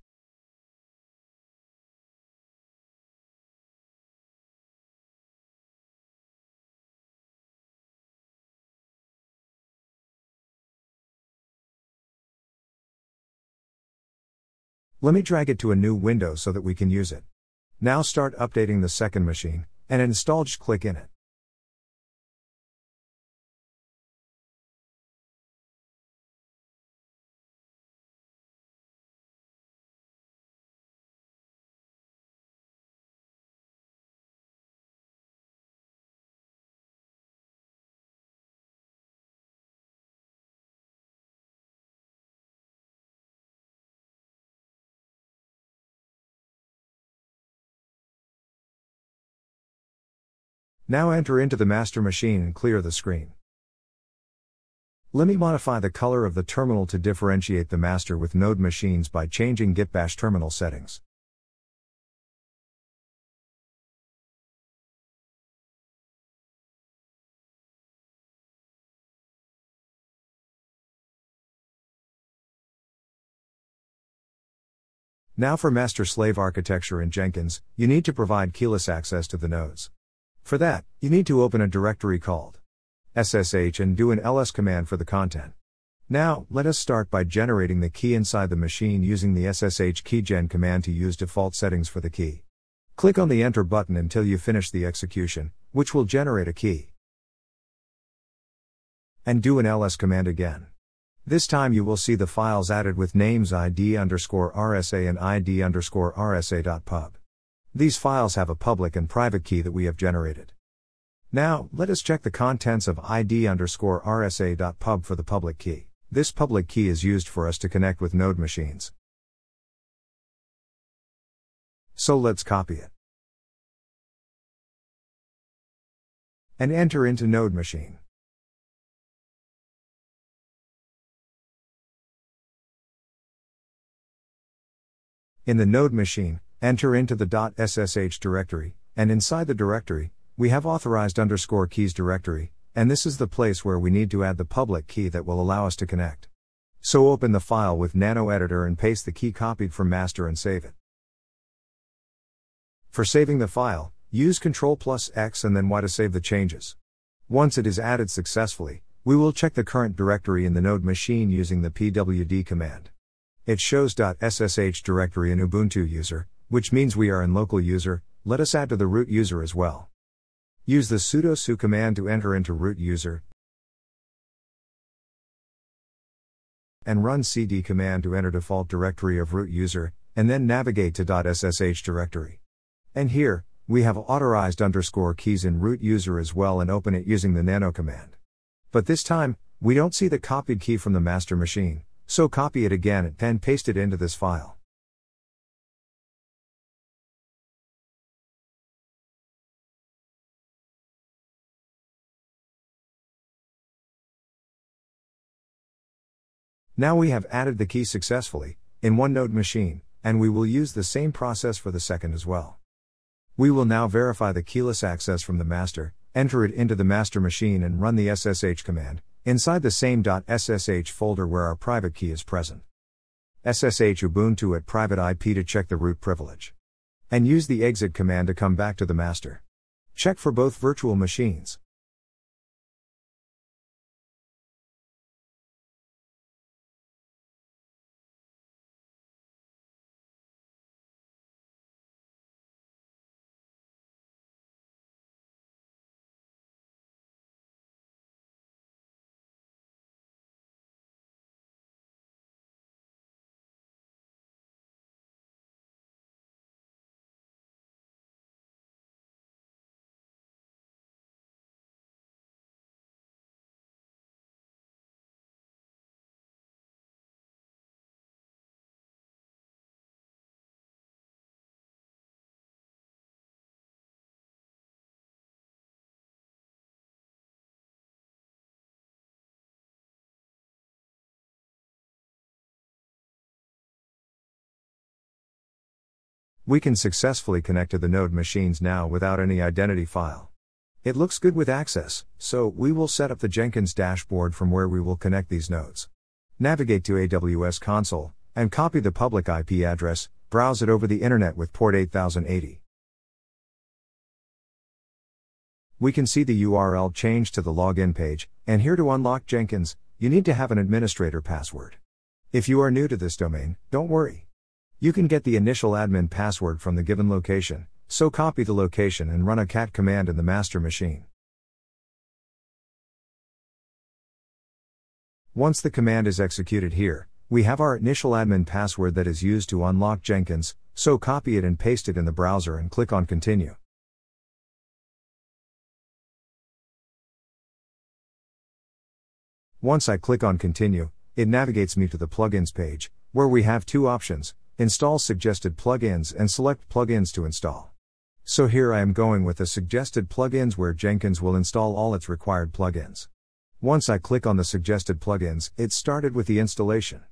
A: Let me drag it to a new window so that we can use it. Now start updating the second machine, and install just click in it. Now enter into the master machine and clear the screen. Let me modify the color of the terminal to differentiate the master with node machines by changing git bash terminal settings. Now for master slave architecture in Jenkins, you need to provide keyless access to the nodes. For that, you need to open a directory called SSH and do an ls command for the content. Now, let us start by generating the key inside the machine using the SSH keygen command to use default settings for the key. Click on the enter button until you finish the execution, which will generate a key. And do an ls command again. This time you will see the files added with names id underscore rsa and id underscore rsa.pub. These files have a public and private key that we have generated. Now, let us check the contents of id underscore rsa.pub for the public key. This public key is used for us to connect with node machines. So let's copy it. And enter into node machine. In the node machine, enter into the .ssh directory, and inside the directory, we have authorized underscore keys directory, and this is the place where we need to add the public key that will allow us to connect. So open the file with Nano Editor and paste the key copied from master and save it. For saving the file, use Ctrl plus X and then Y to save the changes. Once it is added successfully, we will check the current directory in the node machine using the pwd command. It shows .ssh directory in Ubuntu user, which means we are in local user, let us add to the root user as well. Use the sudo su command to enter into root user, and run cd command to enter default directory of root user, and then navigate to .ssh directory. And here, we have authorized underscore keys in root user as well and open it using the nano command. But this time, we don't see the copied key from the master machine, so copy it again and then paste it into this file. Now we have added the key successfully, in one node machine, and we will use the same process for the second as well. We will now verify the keyless access from the master, enter it into the master machine and run the SSH command, inside the same .ssh folder where our private key is present. SSH Ubuntu at private IP to check the root privilege. And use the exit command to come back to the master. Check for both virtual machines. We can successfully connect to the node machines now without any identity file. It looks good with access, so we will set up the Jenkins dashboard from where we will connect these nodes. Navigate to AWS console, and copy the public IP address, browse it over the internet with port 8080. We can see the URL changed to the login page, and here to unlock Jenkins, you need to have an administrator password. If you are new to this domain, don't worry. You can get the initial admin password from the given location, so copy the location and run a cat command in the master machine. Once the command is executed here, we have our initial admin password that is used to unlock Jenkins, so copy it and paste it in the browser and click on Continue. Once I click on Continue, it navigates me to the plugins page, where we have two options Install suggested plugins and select plugins to install. So here I am going with the suggested plugins where Jenkins will install all its required plugins. Once I click on the suggested plugins, it started with the installation.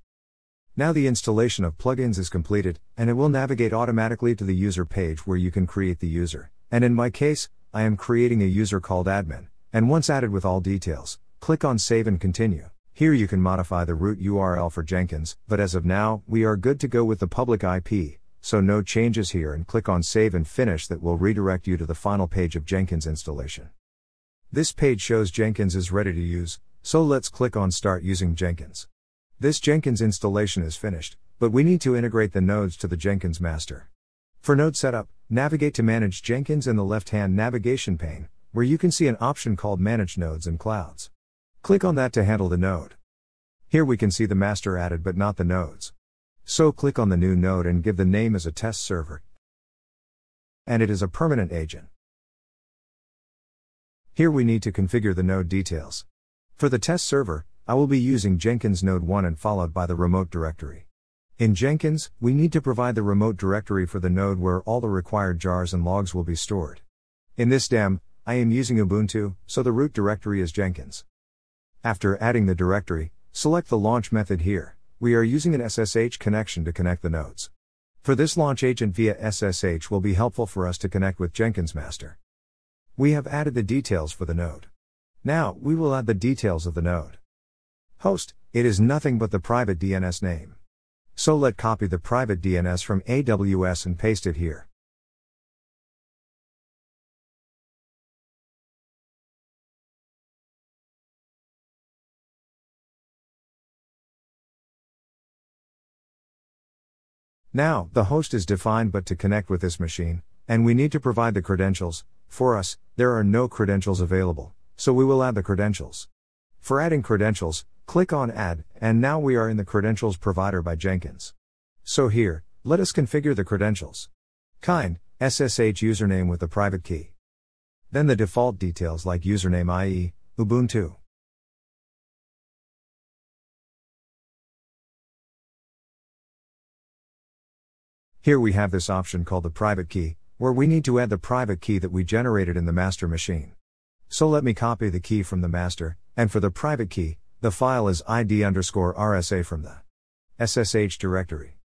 A: Now the installation of plugins is completed, and it will navigate automatically to the user page where you can create the user. And in my case, I am creating a user called admin, and once added with all details, click on save and continue. Here you can modify the root URL for Jenkins, but as of now, we are good to go with the public IP, so no changes here and click on Save and Finish that will redirect you to the final page of Jenkins installation. This page shows Jenkins is ready to use, so let's click on Start using Jenkins. This Jenkins installation is finished, but we need to integrate the nodes to the Jenkins master. For node setup, navigate to Manage Jenkins in the left-hand navigation pane, where you can see an option called Manage Nodes and Clouds. Click on that to handle the node. Here we can see the master added but not the nodes. So click on the new node and give the name as a test server. And it is a permanent agent. Here we need to configure the node details. For the test server, I will be using Jenkins node 1 and followed by the remote directory. In Jenkins, we need to provide the remote directory for the node where all the required jars and logs will be stored. In this DEM, I am using Ubuntu, so the root directory is Jenkins. After adding the directory, select the launch method here. We are using an SSH connection to connect the nodes. For this launch agent via SSH will be helpful for us to connect with Jenkins master. We have added the details for the node. Now, we will add the details of the node. Host, it is nothing but the private DNS name. So let copy the private DNS from AWS and paste it here. Now, the host is defined but to connect with this machine, and we need to provide the credentials. For us, there are no credentials available, so we will add the credentials. For adding credentials, click on Add, and now we are in the credentials provider by Jenkins. So here, let us configure the credentials. Kind, SSH username with the private key. Then the default details like username i.e., Ubuntu. Here we have this option called the private key, where we need to add the private key that we generated in the master machine. So let me copy the key from the master, and for the private key, the file is id underscore rsa from the SSH directory.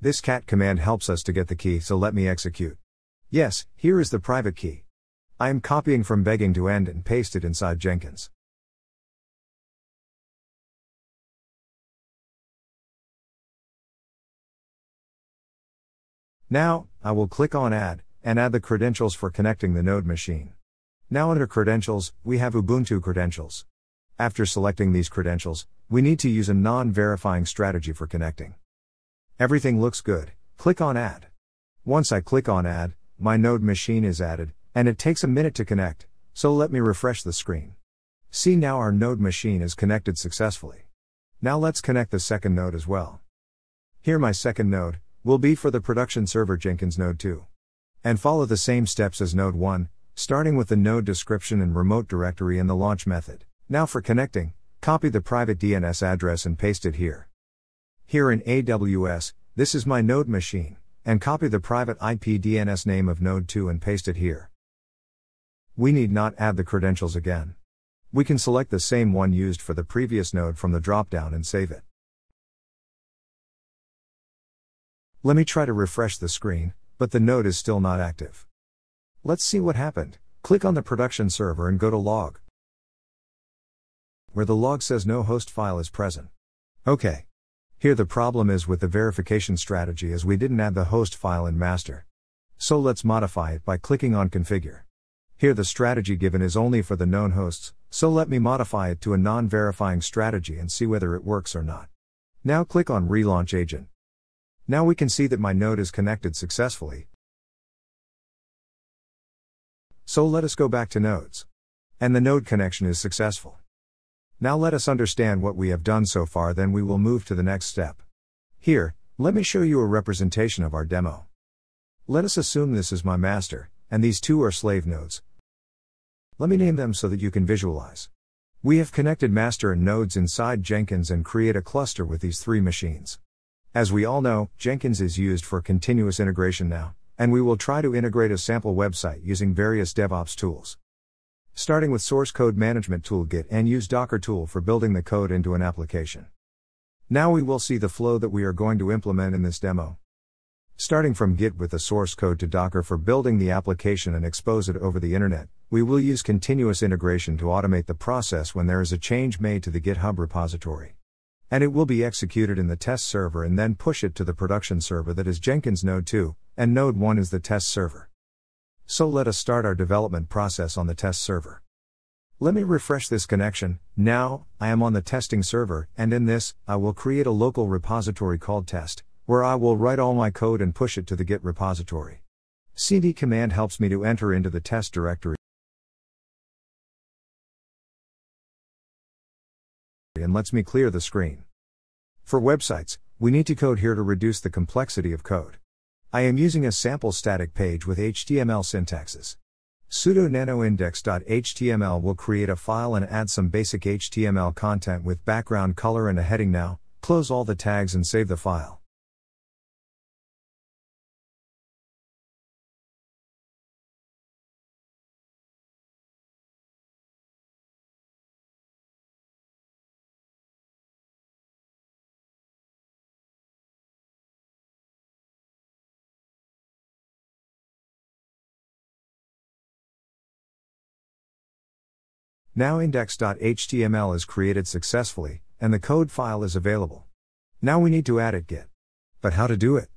A: This cat command helps us to get the key, so let me execute. Yes, here is the private key. I am copying from begging to end and paste it inside Jenkins. Now, I will click on Add, and add the credentials for connecting the node machine. Now under Credentials, we have Ubuntu credentials. After selecting these credentials, we need to use a non-verifying strategy for connecting. Everything looks good, click on Add. Once I click on Add, my node machine is added, and it takes a minute to connect, so let me refresh the screen. See now our node machine is connected successfully. Now let's connect the second node as well. Here my second node, will be for the production server Jenkins Node 2. And follow the same steps as Node 1, starting with the node description and remote directory and the launch method. Now for connecting, copy the private DNS address and paste it here. Here in AWS, this is my node machine, and copy the private IP DNS name of Node 2 and paste it here. We need not add the credentials again. We can select the same one used for the previous node from the dropdown and save it. Let me try to refresh the screen, but the node is still not active. Let's see what happened. Click on the production server and go to log. Where the log says no host file is present. Okay. Here the problem is with the verification strategy as we didn't add the host file in master. So let's modify it by clicking on configure. Here the strategy given is only for the known hosts, so let me modify it to a non-verifying strategy and see whether it works or not. Now click on relaunch agent. Now we can see that my node is connected successfully. So let us go back to nodes. And the node connection is successful. Now let us understand what we have done so far then we will move to the next step. Here, let me show you a representation of our demo. Let us assume this is my master, and these two are slave nodes. Let me name them so that you can visualize. We have connected master and nodes inside Jenkins and create a cluster with these three machines. As we all know, Jenkins is used for continuous integration now, and we will try to integrate a sample website using various DevOps tools. Starting with source code management tool Git and use Docker tool for building the code into an application. Now we will see the flow that we are going to implement in this demo. Starting from Git with the source code to Docker for building the application and expose it over the internet, we will use continuous integration to automate the process when there is a change made to the GitHub repository. And it will be executed in the test server and then push it to the production server that is Jenkins Node 2, and Node 1 is the test server. So let us start our development process on the test server. Let me refresh this connection. Now, I am on the testing server, and in this, I will create a local repository called test, where I will write all my code and push it to the Git repository. cd command helps me to enter into the test directory. And lets me clear the screen. For websites, we need to code here to reduce the complexity of code. I am using a sample static page with HTML syntaxes. sudo nanoindex.html will create a file and add some basic HTML content with background color and a heading now, close all the tags and save the file. Now index.html is created successfully, and the code file is available. Now we need to add it git. But how to do it?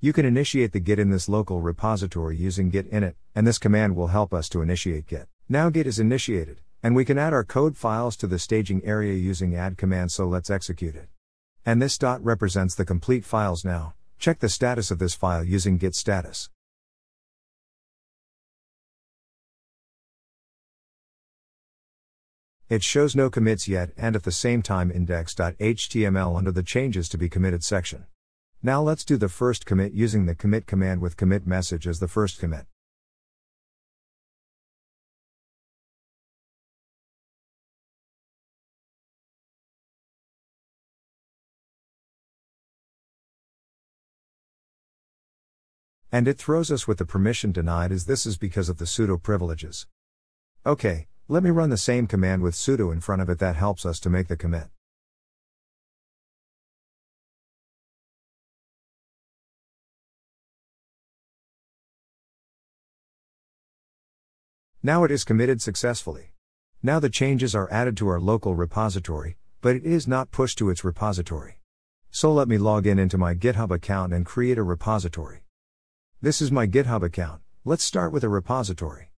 A: You can initiate the git in this local repository using git init, and this command will help us to initiate git. Now git is initiated, and we can add our code files to the staging area using add command so let's execute it. And this dot represents the complete files now. Check the status of this file using git status. It shows no commits yet and at the same time index.html under the changes to be committed section. Now let's do the first commit using the commit command with commit message as the first commit. And it throws us with the permission denied as this is because of the sudo privileges. Okay, let me run the same command with sudo in front of it that helps us to make the commit. Now it is committed successfully. Now the changes are added to our local repository, but it is not pushed to its repository. So let me log in into my GitHub account and create a repository. This is my GitHub account. Let's start with a repository.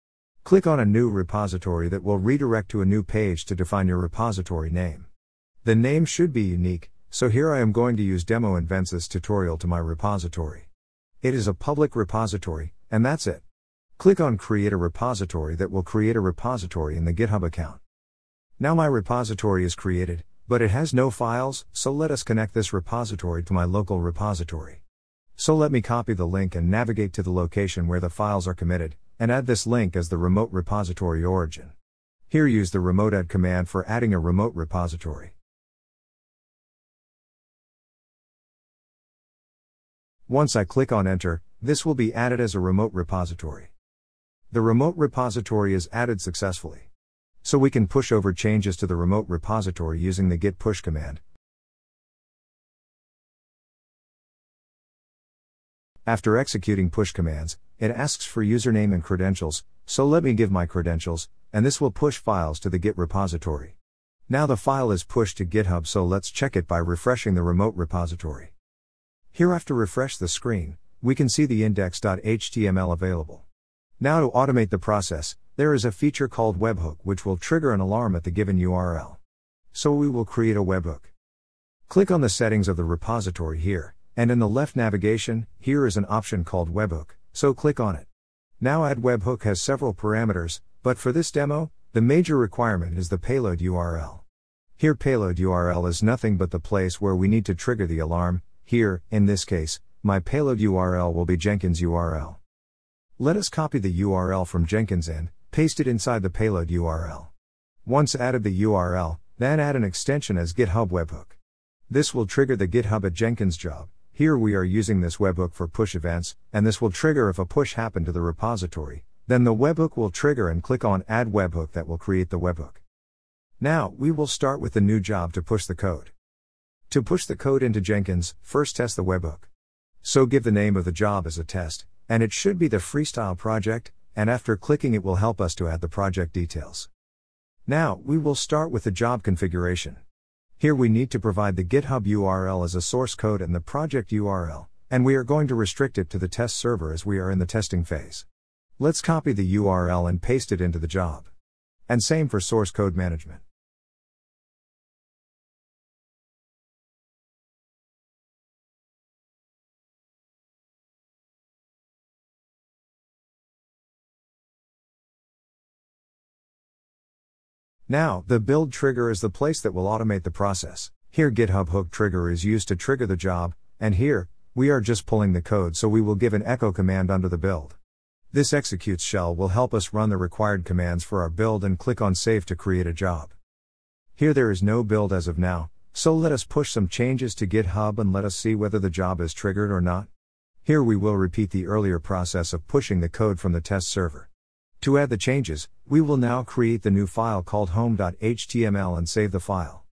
A: Click on a new repository that will redirect to a new page to define your repository name. The name should be unique, so here I am going to use demo Invensis tutorial to my repository. It is a public repository, and that's it. Click on create a repository that will create a repository in the GitHub account. Now my repository is created, but it has no files, so let us connect this repository to my local repository. So let me copy the link and navigate to the location where the files are committed, and add this link as the remote repository origin. Here use the remote add command for adding a remote repository. Once I click on enter, this will be added as a remote repository. The remote repository is added successfully. So we can push over changes to the remote repository using the git push command, After executing push commands, it asks for username and credentials, so let me give my credentials, and this will push files to the Git repository. Now the file is pushed to GitHub, so let's check it by refreshing the remote repository. Here, after refresh the screen, we can see the index.html available. Now, to automate the process, there is a feature called webhook which will trigger an alarm at the given URL. So we will create a webhook. Click on the settings of the repository here, and in the left navigation, here is an option called Webhook, so click on it. Now Add Webhook has several parameters, but for this demo, the major requirement is the payload URL. Here payload URL is nothing but the place where we need to trigger the alarm, here, in this case, my payload URL will be Jenkins URL. Let us copy the URL from Jenkins and paste it inside the payload URL. Once added the URL, then add an extension as GitHub Webhook. This will trigger the GitHub at Jenkins job, here we are using this webhook for push events, and this will trigger if a push happened to the repository. Then the webhook will trigger and click on Add Webhook that will create the webhook. Now, we will start with the new job to push the code. To push the code into Jenkins, first test the webhook. So give the name of the job as a test, and it should be the freestyle project, and after clicking it will help us to add the project details. Now, we will start with the job configuration. Here we need to provide the GitHub URL as a source code and the project URL, and we are going to restrict it to the test server as we are in the testing phase. Let's copy the URL and paste it into the job. And same for source code management. Now, the build trigger is the place that will automate the process. Here GitHub hook trigger is used to trigger the job, and here, we are just pulling the code so we will give an echo command under the build. This executes shell will help us run the required commands for our build and click on save to create a job. Here there is no build as of now, so let us push some changes to GitHub and let us see whether the job is triggered or not. Here we will repeat the earlier process of pushing the code from the test server. To add the changes, we will now create the new file called home.html and save the file.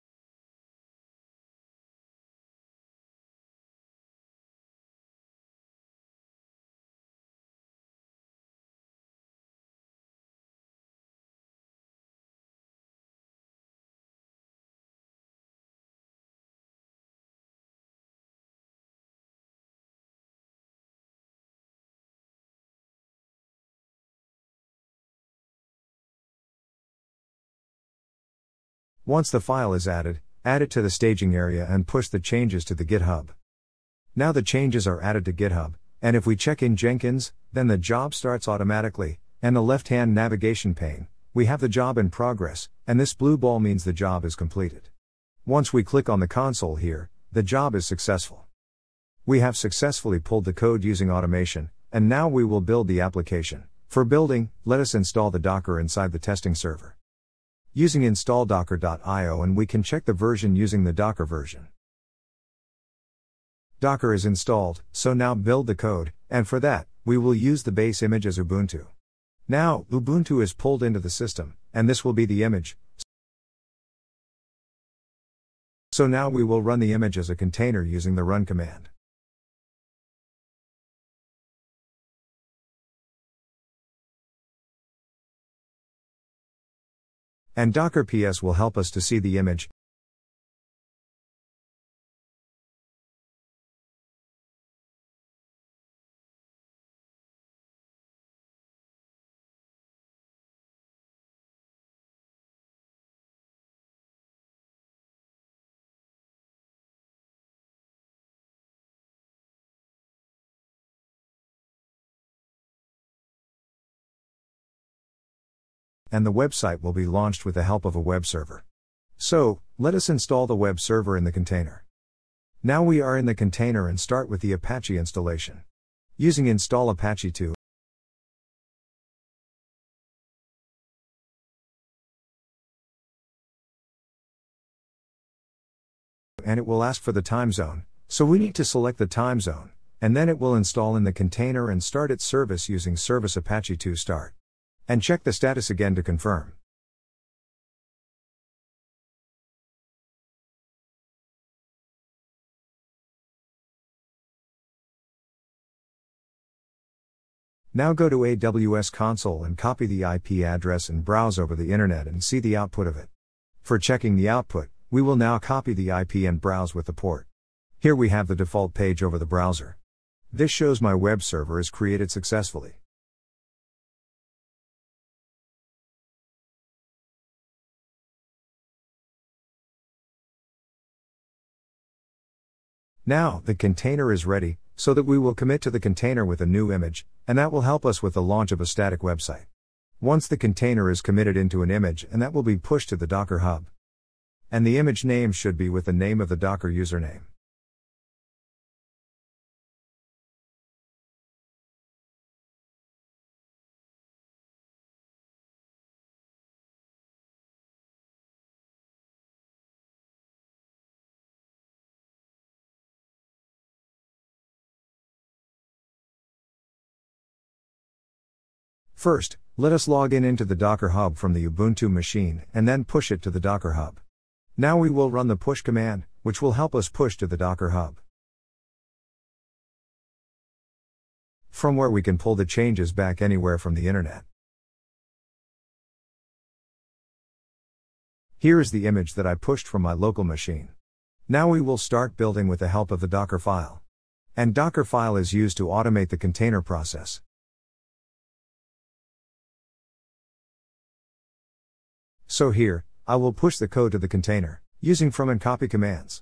A: Once the file is added, add it to the staging area and push the changes to the GitHub. Now the changes are added to GitHub, and if we check in Jenkins, then the job starts automatically, and the left hand navigation pane, we have the job in progress, and this blue ball means the job is completed. Once we click on the console here, the job is successful. We have successfully pulled the code using automation, and now we will build the application. For building, let us install the Docker inside the testing server. Using install-docker.io and we can check the version using the Docker version. Docker is installed, so now build the code, and for that, we will use the base image as Ubuntu. Now, Ubuntu is pulled into the system, and this will be the image. So now we will run the image as a container using the run command. And Docker PS will help us to see the image, and the website will be launched with the help of a web server. So, let us install the web server in the container. Now we are in the container and start with the Apache installation. Using install Apache 2, and it will ask for the time zone, so we need to select the time zone, and then it will install in the container and start its service using service Apache 2 start. And check the status again to confirm. Now go to AWS console and copy the IP address and browse over the internet and see the output of it. For checking the output, we will now copy the IP and browse with the port. Here we have the default page over the browser. This shows my web server is created successfully. Now, the container is ready, so that we will commit to the container with a new image, and that will help us with the launch of a static website. Once the container is committed into an image, and that will be pushed to the Docker Hub. And the image name should be with the name of the Docker username. First, let us log in into the Docker Hub from the Ubuntu machine and then push it to the Docker Hub. Now we will run the push command, which will help us push to the Docker Hub. From where we can pull the changes back anywhere from the internet. Here is the image that I pushed from my local machine. Now we will start building with the help of the Docker file. And Docker file is used to automate the container process. So here, I will push the code to the container, using from and copy commands.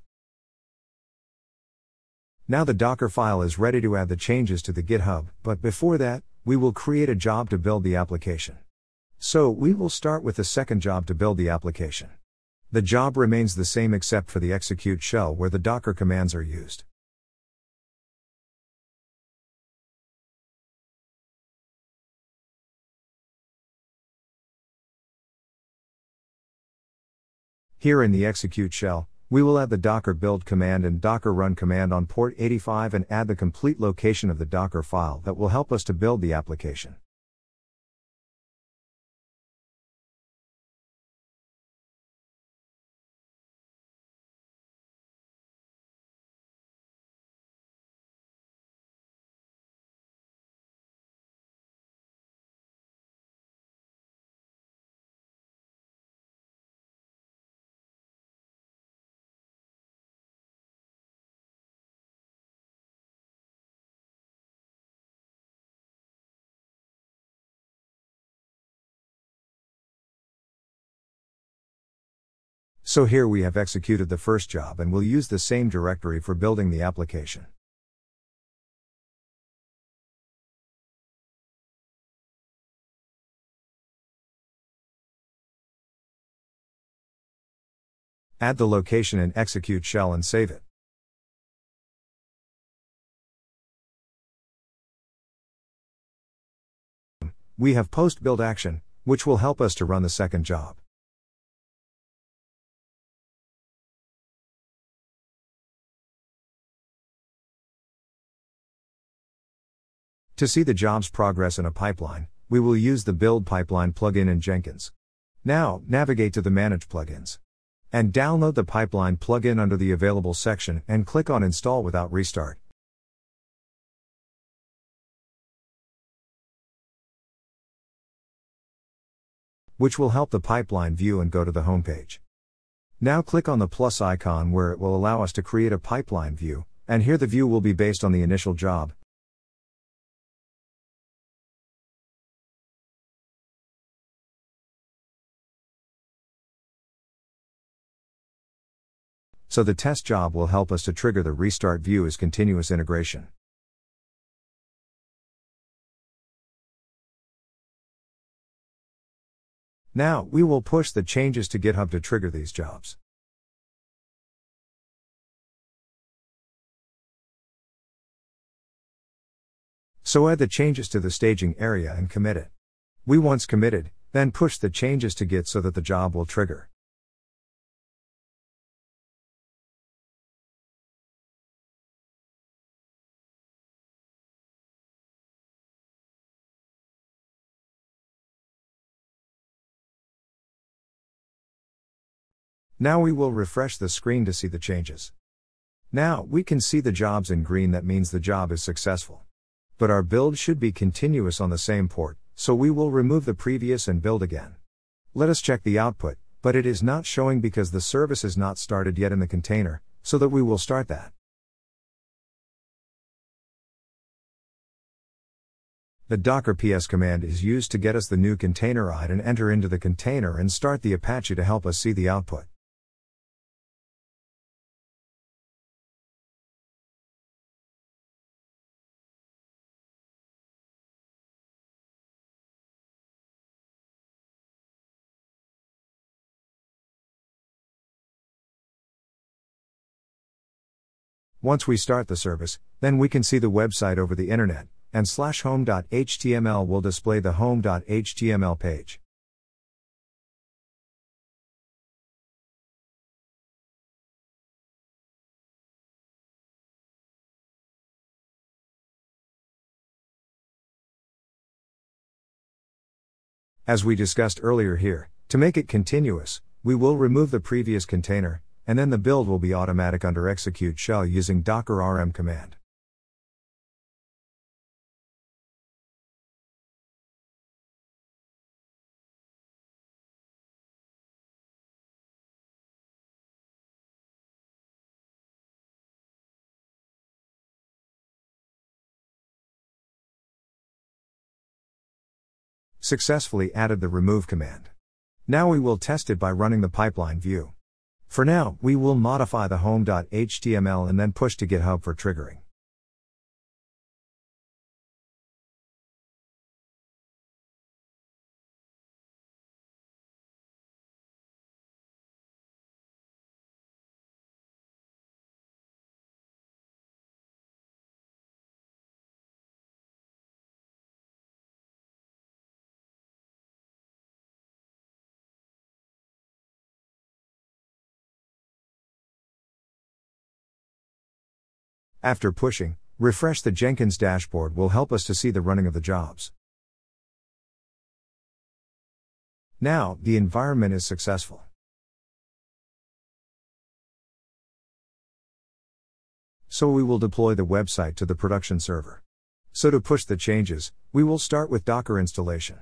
A: Now the Docker file is ready to add the changes to the GitHub, but before that, we will create a job to build the application. So we will start with the second job to build the application. The job remains the same except for the execute shell where the Docker commands are used. Here in the execute shell, we will add the docker build command and docker run command on port 85 and add the complete location of the docker file that will help us to build the application. So here we have executed the first job and we'll use the same directory for building the application. Add the location in execute shell and save it. We have post build action, which will help us to run the second job. To see the job's progress in a pipeline, we will use the Build Pipeline plugin in Jenkins. Now, navigate to the Manage plugins. And download the Pipeline plugin under the Available section and click on Install without restart. Which will help the pipeline view and go to the homepage. Now click on the plus icon where it will allow us to create a pipeline view, and here the view will be based on the initial job, So the test job will help us to trigger the restart view as continuous integration. Now, we will push the changes to GitHub to trigger these jobs. So add the changes to the staging area and commit it. We once committed, then push the changes to Git so that the job will trigger. Now we will refresh the screen to see the changes. Now, we can see the jobs in green that means the job is successful. But our build should be continuous on the same port, so we will remove the previous and build again. Let us check the output, but it is not showing because the service is not started yet in the container, so that we will start that. The docker ps command is used to get us the new container ID and enter into the container and start the Apache to help us see the output. Once we start the service, then we can see the website over the internet, and slash home.html will display the home.html page. As we discussed earlier here, to make it continuous, we will remove the previous container, and then the build will be automatic under execute shell using docker rm command. Successfully added the remove command. Now we will test it by running the pipeline view. For now, we will modify the home.html and then push to GitHub for triggering. After pushing, refresh the Jenkins dashboard will help us to see the running of the jobs. Now, the environment is successful. So we will deploy the website to the production server. So to push the changes, we will start with Docker installation.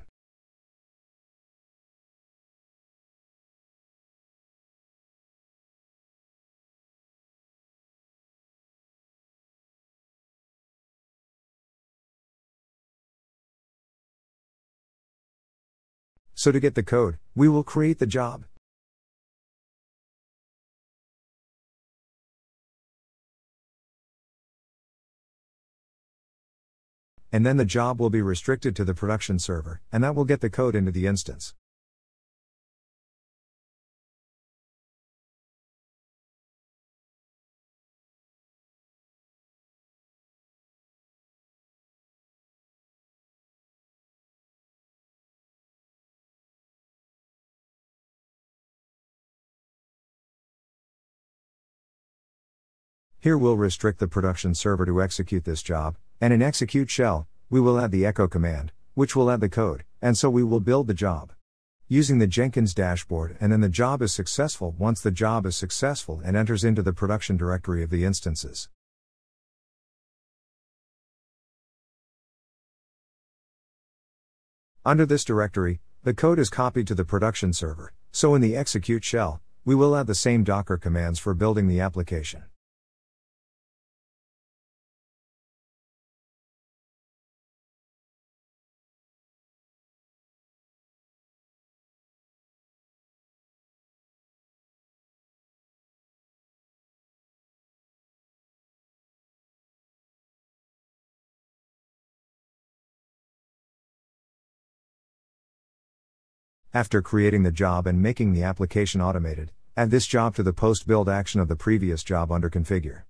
A: So to get the code, we will create the job. And then the job will be restricted to the production server, and that will get the code into the instance. Here we'll restrict the production server to execute this job, and in execute shell, we will add the echo command, which will add the code, and so we will build the job. Using the Jenkins dashboard and then the job is successful once the job is successful and enters into the production directory of the instances. Under this directory, the code is copied to the production server, so in the execute shell, we will add the same Docker commands for building the application. After creating the job and making the application automated, add this job to the post build action of the previous job under configure.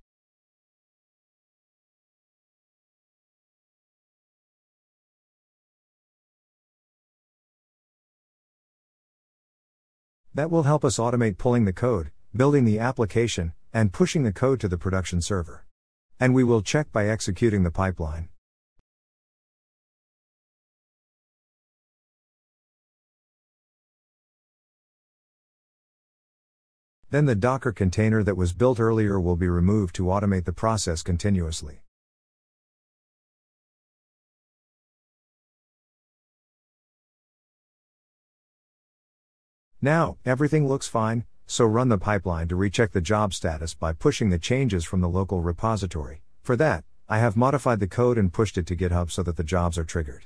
A: That will help us automate pulling the code, building the application, and pushing the code to the production server. And we will check by executing the pipeline. Then the Docker container that was built earlier will be removed to automate the process continuously. Now, everything looks fine, so run the pipeline to recheck the job status by pushing the changes from the local repository. For that, I have modified the code and pushed it to GitHub so that the jobs are triggered.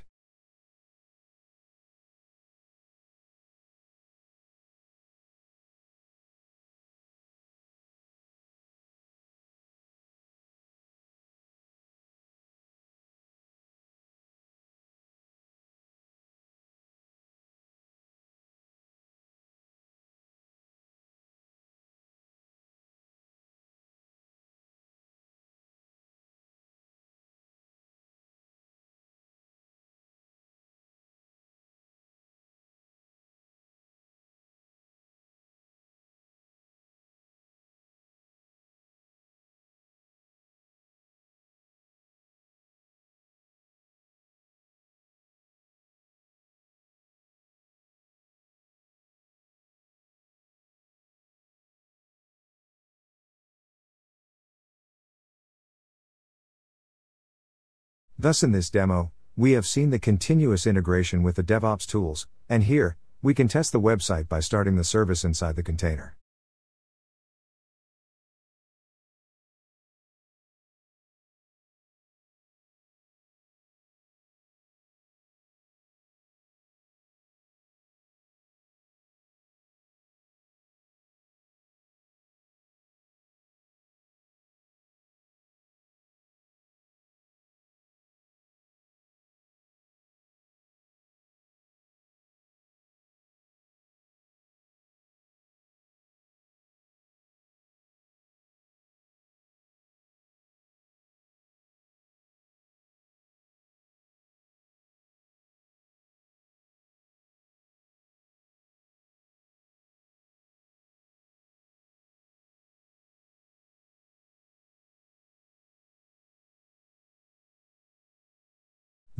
A: Thus, in this demo, we have seen the continuous integration with the DevOps tools, and here, we can test the website by starting the service inside the container.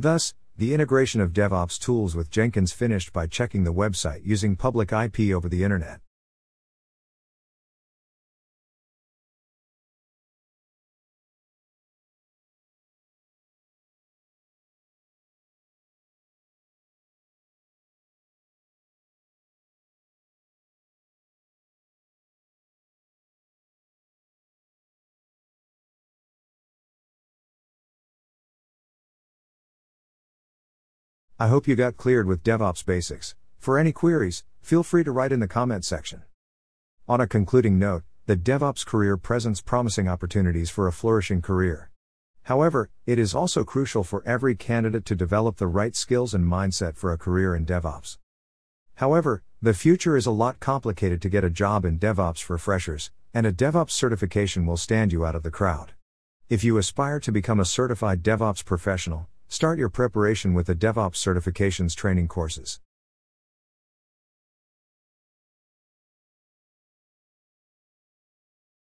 A: Thus, the integration of DevOps tools with Jenkins finished by checking the website using public IP over the Internet. I hope you got cleared with DevOps basics. For any queries, feel free to write in the comment section. On a concluding note, the DevOps career presents promising opportunities for a flourishing career. However, it is also crucial for every candidate to develop the right skills and mindset for a career in DevOps. However, the future is a lot complicated to get a job in DevOps for freshers, and a DevOps certification will stand you out of the crowd. If you aspire to become a certified DevOps professional, start your preparation with the DevOps certifications training courses.